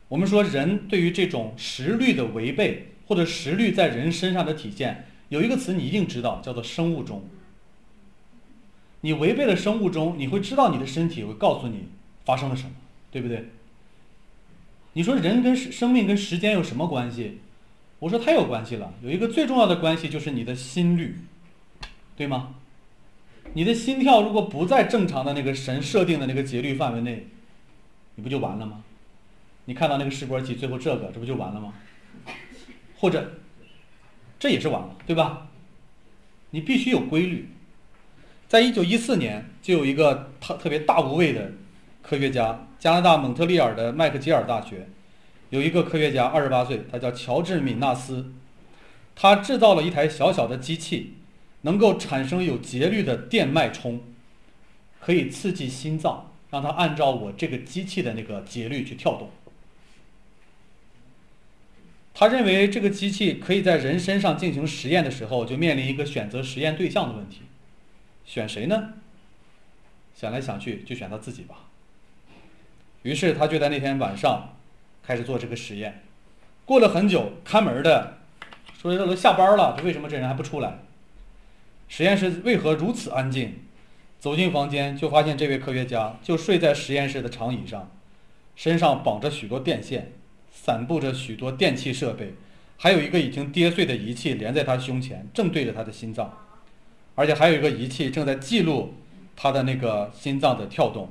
我们说人对于这种实律的违背，或者实律在人身上的体现，有一个词你一定知道，叫做生物钟。你违背了生物钟，你会知道你的身体会告诉你发生了什么，对不对？你说人跟生命跟时间有什么关系？我说太有关系了，有一个最重要的关系就是你的心率，对吗？你的心跳如果不在正常的那个神设定的那个节律范围内，你不就完了吗？你看到那个示波器最后这个，这不就完了吗？或者，这也是完了，对吧？你必须有规律。在一九一四年，就有一个特特别大无畏的科学家，加拿大蒙特利尔的麦克吉尔大学有一个科学家，二十八岁，他叫乔治敏纳斯，他制造了一台小小的机器，能够产生有节律的电脉冲，可以刺激心脏，让它按照我这个机器的那个节律去跳动。他认为这个机器可以在人身上进行实验的时候，就面临一个选择实验对象的问题，选谁呢？想来想去，就选他自己吧。于是他就在那天晚上开始做这个实验。过了很久，看门的说：“这都下班了，为什么这人还不出来？”实验室为何如此安静？走进房间，就发现这位科学家就睡在实验室的长椅上，身上绑着许多电线。散布着许多电器设备，还有一个已经跌碎的仪器连在他胸前，正对着他的心脏，而且还有一个仪器正在记录他的那个心脏的跳动。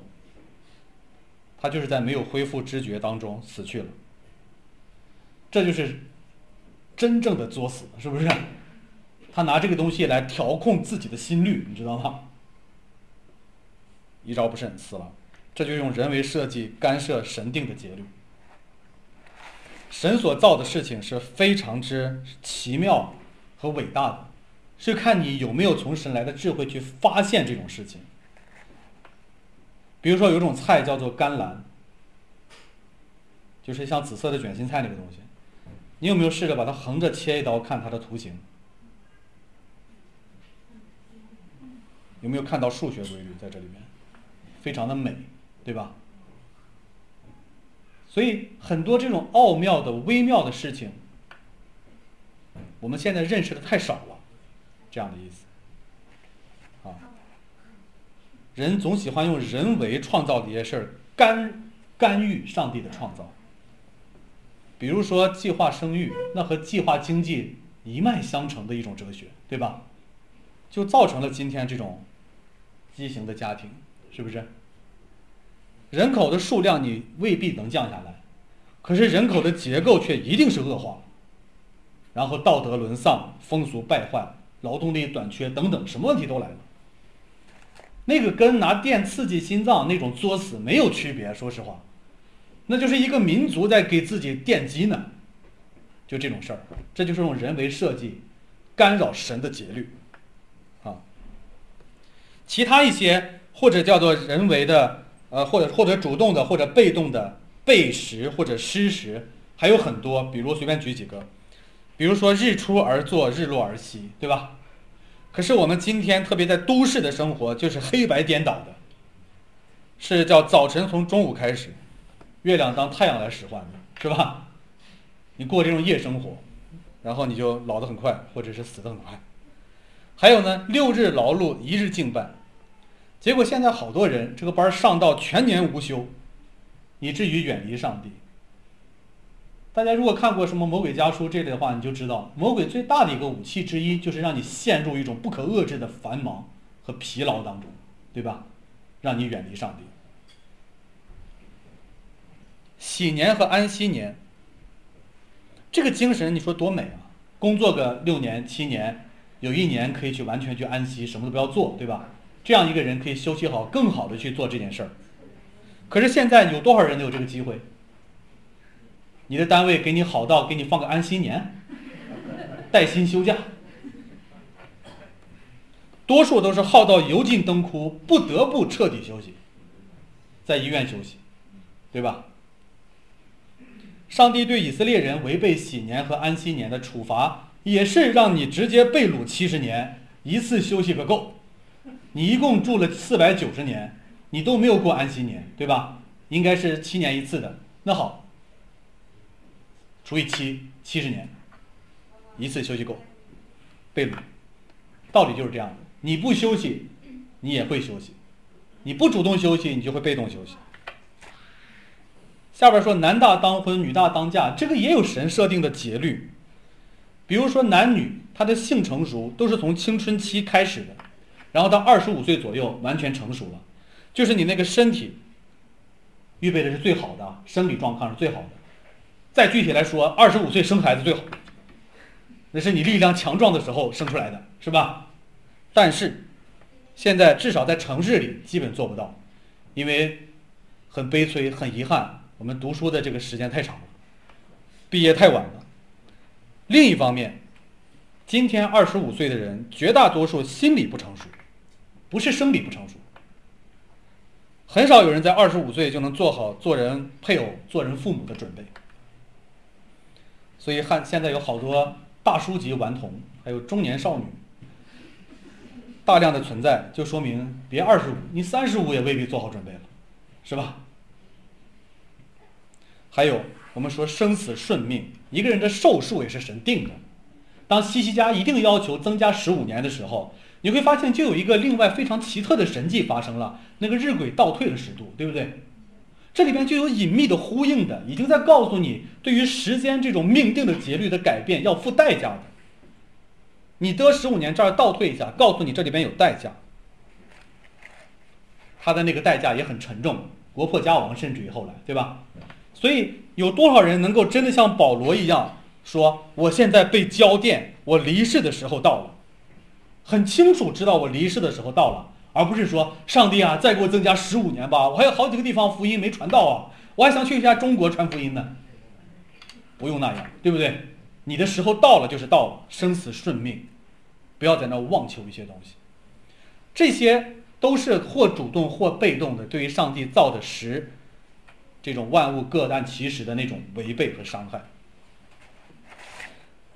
他就是在没有恢复知觉当中死去了。这就是真正的作死，是不是？他拿这个东西来调控自己的心率，你知道吗？一招不慎死了。这就用人为设计干涉神定的节律。神所造的事情是非常之奇妙和伟大的，是看你有没有从神来的智慧去发现这种事情。比如说，有种菜叫做甘蓝，就是像紫色的卷心菜那个东西，你有没有试着把它横着切一刀，看它的图形？有没有看到数学规律在这里面？非常的美，对吧？所以很多这种奥妙的、微妙的事情，我们现在认识的太少了，这样的意思。啊，人总喜欢用人为创造的一些事儿干干预上帝的创造。比如说计划生育，那和计划经济一脉相承的一种哲学，对吧？就造成了今天这种畸形的家庭，是不是？人口的数量你未必能降下来，可是人口的结构却一定是恶化，然后道德沦丧、风俗败坏、劳动力短缺等等，什么问题都来了。那个跟拿电刺激心脏那种作死没有区别，说实话，那就是一个民族在给自己电击呢，就这种事儿，这就是用人为设计干扰神的节律，其他一些或者叫做人为的。呃，或者或者主动的，或者被动的背时或者失时，还有很多。比如随便举几个，比如说日出而作，日落而息，对吧？可是我们今天特别在都市的生活，就是黑白颠倒的，是叫早晨从中午开始，月亮当太阳来使唤，是吧？你过这种夜生活，然后你就老得很快，或者是死得很快。还有呢，六日劳碌，一日敬拜。结果现在好多人这个班上到全年无休，以至于远离上帝。大家如果看过什么《魔鬼家书》这类的话，你就知道，魔鬼最大的一个武器之一就是让你陷入一种不可遏制的繁忙和疲劳当中，对吧？让你远离上帝。喜年和安息年，这个精神你说多美啊！工作个六年七年，有一年可以去完全去安息，什么都不要做，对吧？这样一个人可以休息好，更好的去做这件事儿。可是现在有多少人有这个机会？你的单位给你好到给你放个安心年，带薪休假，多数都是耗到油尽灯枯，不得不彻底休息，在医院休息，对吧？上帝对以色列人违背喜年和安息年的处罚，也是让你直接被掳七十年，一次休息个够。你一共住了四百九十年，你都没有过安息年，对吧？应该是七年一次的。那好，除以七，七十年，一次休息够，被掳，道理就是这样的。你不休息，你也会休息；你不主动休息，你就会被动休息。下边说男大当婚，女大当嫁，这个也有神设定的节律。比如说男女他的性成熟都是从青春期开始的，然后到二十五岁左右完全成熟了，就是你那个身体预备的是最好的，生理状况是最好的。再具体来说，二十五岁生孩子最好，那是你力量强壮的时候生出来的，是吧？但是现在至少在城市里基本做不到，因为很悲催、很遗憾。我们读书的这个时间太长了，毕业太晚了。另一方面，今天二十五岁的人，绝大多数心理不成熟，不是生理不成熟。很少有人在二十五岁就能做好做人配偶、做人父母的准备。所以，汉现在有好多大叔级顽童，还有中年少女，大量的存在，就说明别二十五，你三十五也未必做好准备了，是吧？还有，我们说生死顺命，一个人的寿数也是神定的。当西西家一定要求增加十五年的时候，你会发现就有一个另外非常奇特的神迹发生了，那个日晷倒退了十度，对不对？这里边就有隐秘的呼应的，已经在告诉你，对于时间这种命定的节律的改变要付代价的。你得十五年，这儿倒退一下，告诉你这里边有代价。他的那个代价也很沉重，国破家亡，甚至于后来，对吧？所以，有多少人能够真的像保罗一样说：“我现在被交电，我离世的时候到了，很清楚知道我离世的时候到了，而不是说上帝啊，再给我增加十五年吧，我还有好几个地方福音没传到啊，我还想去一下中国传福音呢。”不用那样，对不对？你的时候到了就是到了，生死顺命，不要在那妄求一些东西。这些都是或主动或被动的，对于上帝造的时。这种万物各担其时的那种违背和伤害。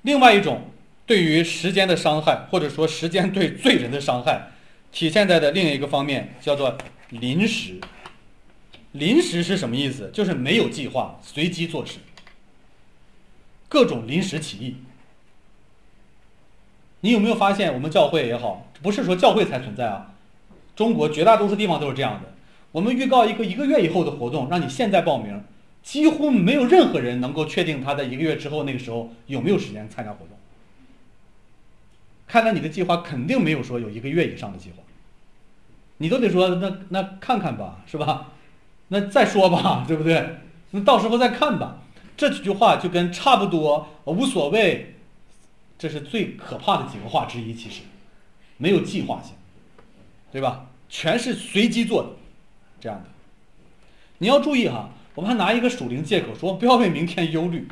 另外一种对于时间的伤害，或者说时间对罪人的伤害，体现在的另一个方面叫做临时。临时是什么意思？就是没有计划，随机做事，各种临时起意。你有没有发现，我们教会也好，不是说教会才存在啊，中国绝大多数地方都是这样的。我们预告一个一个月以后的活动，让你现在报名，几乎没有任何人能够确定他在一个月之后那个时候有没有时间参加活动。看来你的计划肯定没有说有一个月以上的计划，你都得说那那看看吧，是吧？那再说吧，对不对？那到时候再看吧。这几句话就跟差不多无所谓，这是最可怕的几个话之一。其实没有计划性，对吧？全是随机做的。这样的，你要注意哈，我们还拿一个属灵借口说不要为明天忧虑。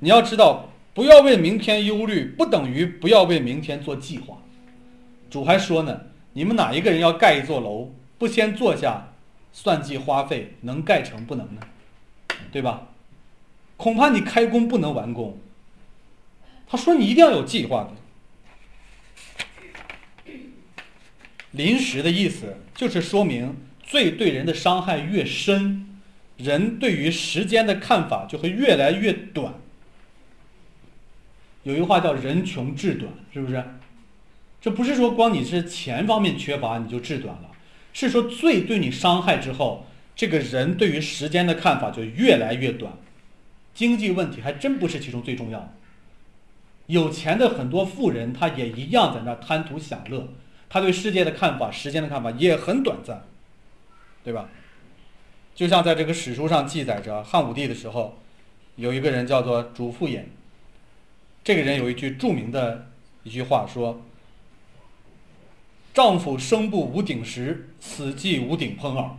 你要知道，不要为明天忧虑，不等于不要为明天做计划。主还说呢，你们哪一个人要盖一座楼，不先坐下算计花费，能盖成不能呢？对吧？恐怕你开工不能完工。他说你一定要有计划的。临时的意思就是说明。罪对人的伤害越深，人对于时间的看法就会越来越短。有一句话叫“人穷志短”，是不是？这不是说光你是钱方面缺乏你就志短了，是说罪对你伤害之后，这个人对于时间的看法就越来越短。经济问题还真不是其中最重要的。有钱的很多富人，他也一样在那贪图享乐，他对世界的看法、时间的看法也很短暂。对吧？就像在这个史书上记载着，汉武帝的时候，有一个人叫做主父偃。这个人有一句著名的一句话说：“丈夫生不无鼎食，死即无鼎烹耳。”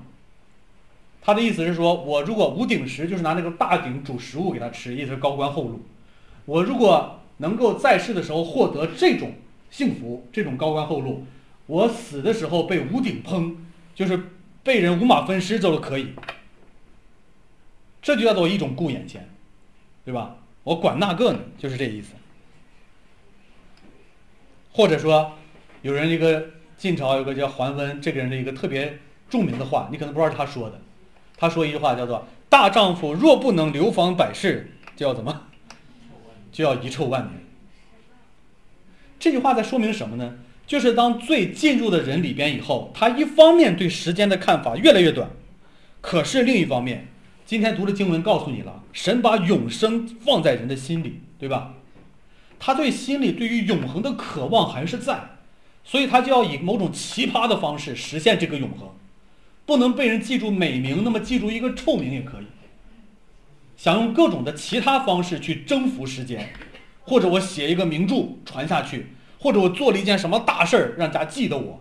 他的意思是说，我如果无鼎食，就是拿那个大鼎煮食物给他吃，意思是高官厚禄。我如果能够在世的时候获得这种幸福，这种高官厚禄，我死的时候被无鼎烹，就是。被人五马分尸都可以，这就叫做一种顾眼前，对吧？我管那个呢，就是这意思。或者说，有人一个晋朝有个叫桓温，这个人的一个特别著名的话，你可能不知道他说的，他说一句话叫做“大丈夫若不能流芳百世，就要怎么？就要遗臭万年。”这句话在说明什么呢？就是当最进入的人里边以后，他一方面对时间的看法越来越短，可是另一方面，今天读的经文告诉你了，神把永生放在人的心里，对吧？他对心里对于永恒的渴望还是在，所以他就要以某种奇葩的方式实现这个永恒，不能被人记住美名，那么记住一个臭名也可以。想用各种的其他方式去征服时间。或者我写一个名著传下去，或者我做了一件什么大事儿让大家记得我，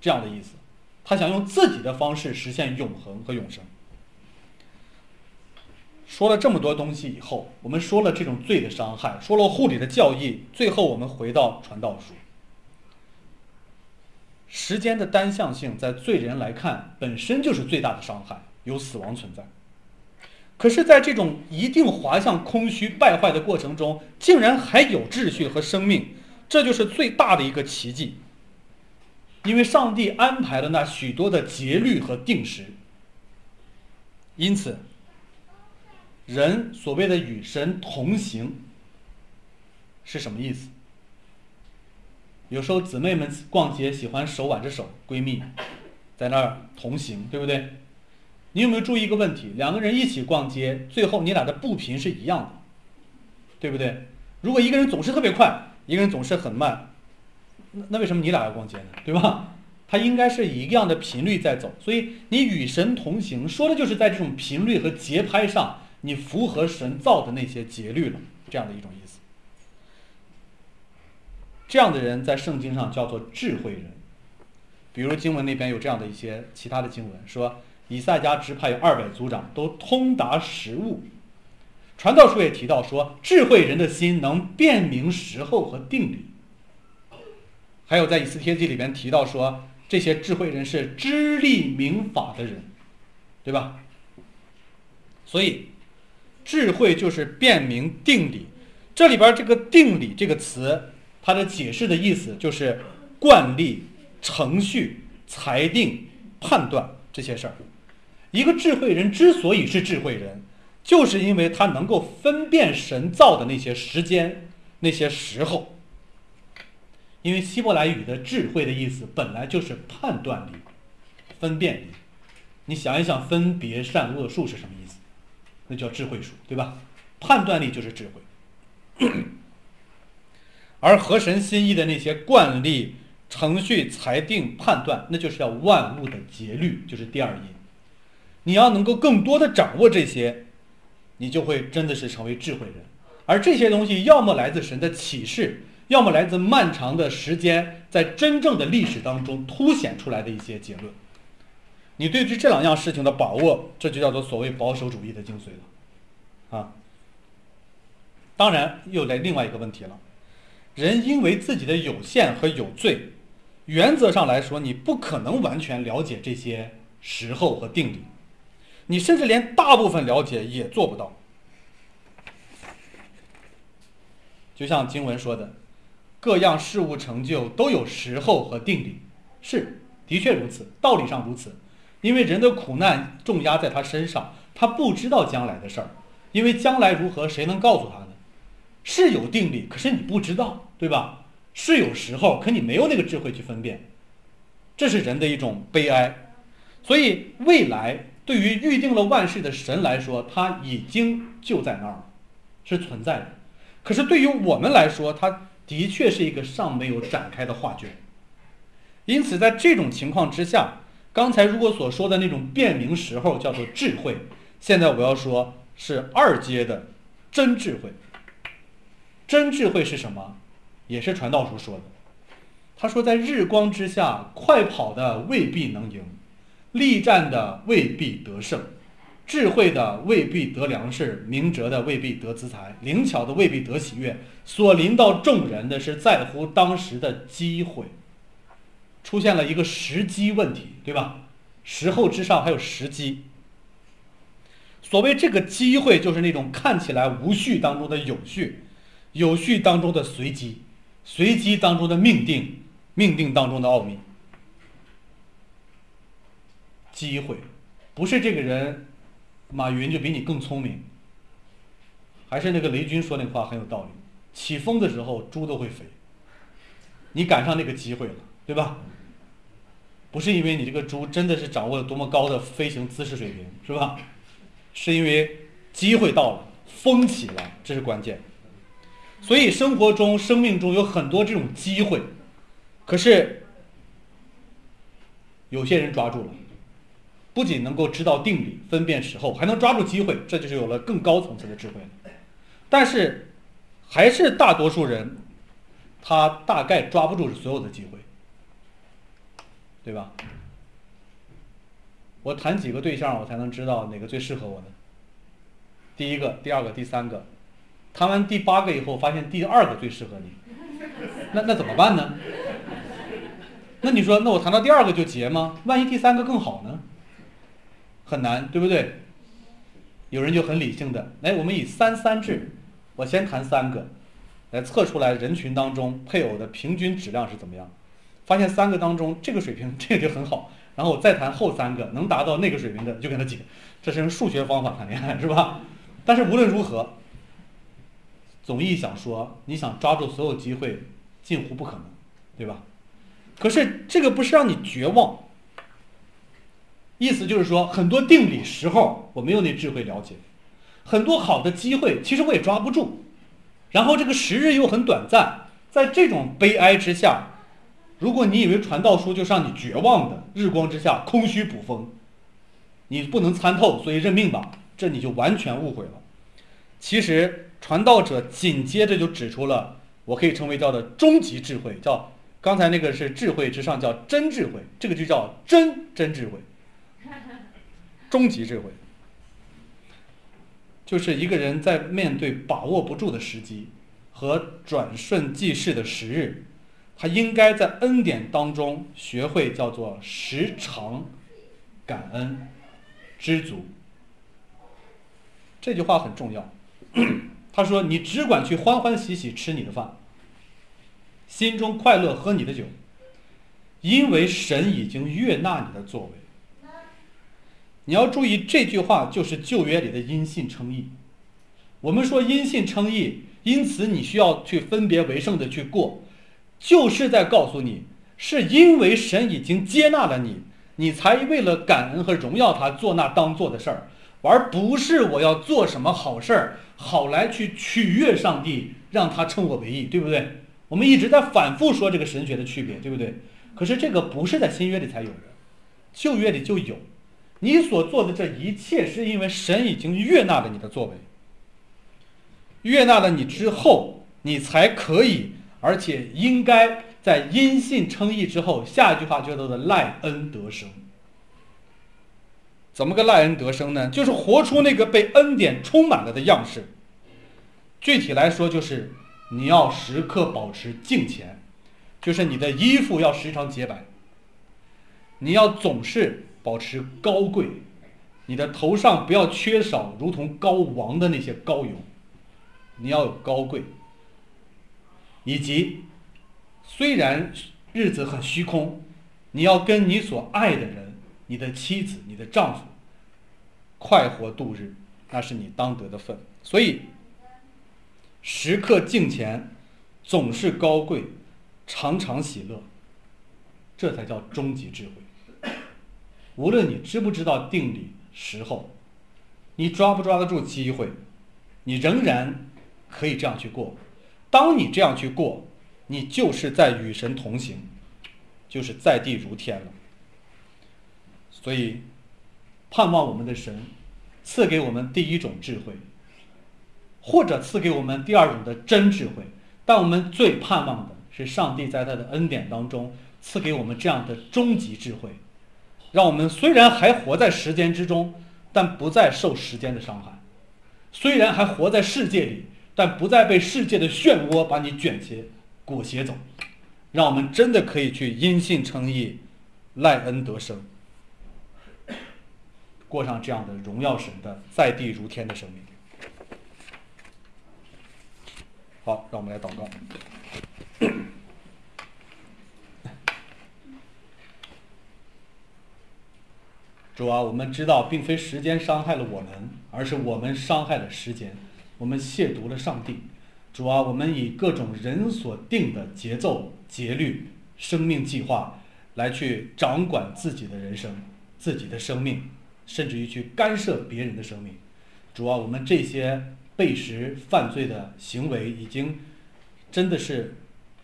这样的意思。他想用自己的方式实现永恒和永生。说了这么多东西以后，我们说了这种罪的伤害，说了护理的教义，最后我们回到传道书。时间的单向性在罪人来看本身就是最大的伤害，有死亡存在。可是，在这种一定滑向空虚败坏的过程中，竟然还有秩序和生命，这就是最大的一个奇迹。因为上帝安排了那许多的节律和定时，因此，人所谓的与神同行是什么意思？有时候姊妹们逛街喜欢手挽着手，闺蜜在那儿同行，对不对？你有没有注意一个问题？两个人一起逛街，最后你俩的步频是一样的，对不对？如果一个人总是特别快，一个人总是很慢，那那为什么你俩要逛街呢？对吧？他应该是一样的频率在走。所以你与神同行，说的就是在这种频率和节拍上，你符合神造的那些节律了，这样的一种意思。这样的人在圣经上叫做智慧人。比如经文那边有这样的一些其他的经文说。以赛迦支派有二百族长，都通达时务。传道书也提到说，智慧人的心能辨明时候和定理。还有在以斯帖记里边提到说，这些智慧人是知利明法的人，对吧？所以，智慧就是辨明定理。这里边这个定理这个词，它的解释的意思就是惯例、程序、裁定、判断这些事儿。一个智慧人之所以是智慧人，就是因为他能够分辨神造的那些时间、那些时候。因为希伯来语的智慧的意思本来就是判断力、分辨力。你想一想，分别善恶树是什么意思？那叫智慧树，对吧？判断力就是智慧。而合神心意的那些惯例、程序、裁定、判断，那就是要万物的节律，就是第二音。你要能够更多的掌握这些，你就会真的是成为智慧人。而这些东西，要么来自神的启示，要么来自漫长的时间在真正的历史当中凸显出来的一些结论。你对于这两样事情的把握，这就叫做所谓保守主义的精髓了，啊。当然，又来另外一个问题了：人因为自己的有限和有罪，原则上来说，你不可能完全了解这些时候和定理。你甚至连大部分了解也做不到，就像经文说的，各样事物成就都有时候和定理，是的确如此，道理上如此。因为人的苦难重压在他身上，他不知道将来的事儿，因为将来如何，谁能告诉他呢？是有定理，可是你不知道，对吧？是有时候，可你没有那个智慧去分辨，这是人的一种悲哀。所以未来。对于预定了万事的神来说，他已经就在那儿了，是存在的。可是对于我们来说，它的确是一个尚没有展开的画卷。因此，在这种情况之下，刚才如果所说的那种辨明时候叫做智慧，现在我要说是二阶的真智慧。真智慧是什么？也是传道书说的。他说，在日光之下，快跑的未必能赢。力战的未必得胜，智慧的未必得粮食，明哲的未必得资财，灵巧的未必得喜悦。所临到众人的是在乎当时的机会，出现了一个时机问题，对吧？时候之上还有时机。所谓这个机会，就是那种看起来无序当中的有序，有序当中的随机，随机当中的命定，命定当中的奥秘。机会，不是这个人马云就比你更聪明，还是那个雷军说那个话很有道理，起风的时候猪都会飞，你赶上那个机会了，对吧？不是因为你这个猪真的是掌握了多么高的飞行姿势水平，是吧？是因为机会到了，风起了，这是关键。所以生活中、生命中有很多这种机会，可是有些人抓住了，不仅能够知道定理、分辨时候，还能抓住机会，这就是有了更高层次的智慧。但是，还是大多数人，他大概抓不住所有的机会，对吧？我谈几个对象，我才能知道哪个最适合我呢？第一个、第二个、第三个。谈完第八个以后，发现第二个最适合你，那那怎么办呢？那你说，那我谈到第二个就结吗？万一第三个更好呢？很难，对不对？有人就很理性的，哎，我们以三三制，我先谈三个，来测出来人群当中配偶的平均质量是怎么样。发现三个当中这个水平 这个就很好，然后我再谈后三个能达到那个水平的就跟他结，这是用数学方法谈恋爱是吧？但是无论如何。总意想说，你想抓住所有机会，近乎不可能，对吧？可是这个不是让你绝望，意思就是说，很多定理时候我没有那智慧了解，很多好的机会其实我也抓不住，然后这个时日又很短暂，在这种悲哀之下，如果你以为传道书就让你绝望的，日光之下空虚捕风，你不能参透，所以认命吧，这你就完全误会了，其实。传道者紧接着就指出了，我可以称为叫的终极智慧，叫刚才那个是智慧之上叫真智慧，这个就叫真真智慧，终极智慧，就是一个人在面对把握不住的时机和转瞬即逝的时日，他应该在恩典当中学会叫做时常感恩知足，这句话很重要。他说：“你只管去欢欢喜喜吃你的饭，心中快乐喝你的酒，因为神已经悦纳你的作为。你要注意这句话就是旧约里的因信称义。我们说因信称义，因此你需要去分别为圣的去过，就是在告诉你，是因为神已经接纳了你，你才为了感恩和荣耀他做那当做的事儿，而不是我要做什么好事儿。”好来去取悦上帝，让他称我为义，对不对？我们一直在反复说这个神学的区别，对不对？可是这个不是在新约里才有的，旧约里就有。你所做的这一切，是因为神已经悦纳了你的作为，悦纳了你之后，你才可以，而且应该在因信称义之后，下一句话叫做的赖恩得生。怎么个赖恩得生呢？就是活出那个被恩典充满了的样式。具体来说，就是你要时刻保持敬虔，就是你的衣服要时常洁白，你要总是保持高贵，你的头上不要缺少如同高王的那些膏油，你要有高贵，以及虽然日子很虚空，你要跟你所爱的人。你的妻子、你的丈夫快活度日，那是你当得的份。所以，时刻敬虔，总是高贵，常常喜乐，这才叫终极智慧。无论你知不知道定理时候，你抓不抓得住机会，你仍然可以这样去过。当你这样去过，你就是在与神同行，就是在地如天了。所以，盼望我们的神赐给我们第一种智慧，或者赐给我们第二种的真智慧。但我们最盼望的是上帝在他的恩典当中赐给我们这样的终极智慧，让我们虽然还活在时间之中，但不再受时间的伤害；虽然还活在世界里，但不再被世界的漩涡把你卷起、裹挟走。让我们真的可以去因信称义，赖恩得生。过上这样的荣耀神的在地如天的生命。好，让我们来祷告。主啊，我们知道并非时间伤害了我们，而是我们伤害了时间，我们亵渎了上帝。主啊，我们以各种人所定的节奏、节律、生命计划来去掌管自己的人生、自己的生命，甚至于去干涉别人的生命。主啊，我们这些背时犯罪的行为，已经真的是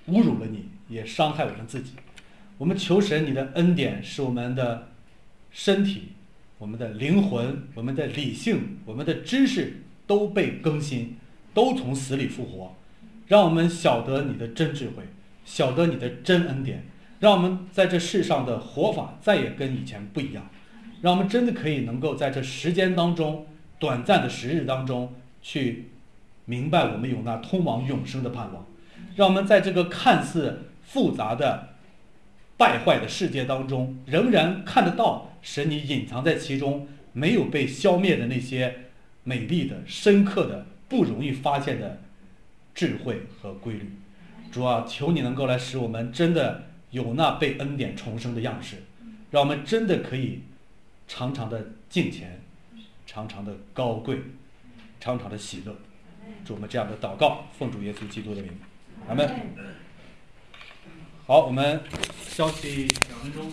侮辱了你，也伤害我们自己。我们求神你的恩典，使我们的身体、我们的灵魂、我们的理性、我们的知识都被更新，都从死里复活，让我们晓得你的真智慧，晓得你的真恩典，让我们在这世上的活法再也跟以前不一样，让我们真的可以能够在这时间当中。短暂的时日当中，去明白我们有那通往永生的盼望，让我们在这个看似复杂的败坏的世界当中，仍然看得到神你隐藏在其中没有被消灭的那些美丽的、深刻的、不容易发现的智慧和规律。主啊，求你能够来使我们真的有那被恩典重生的样式，让我们真的可以常常的敬虔。常常的高贵，常常的喜乐，祝我们这样的祷告，奉主耶稣基督的名，阿门。好，我们休息两分钟。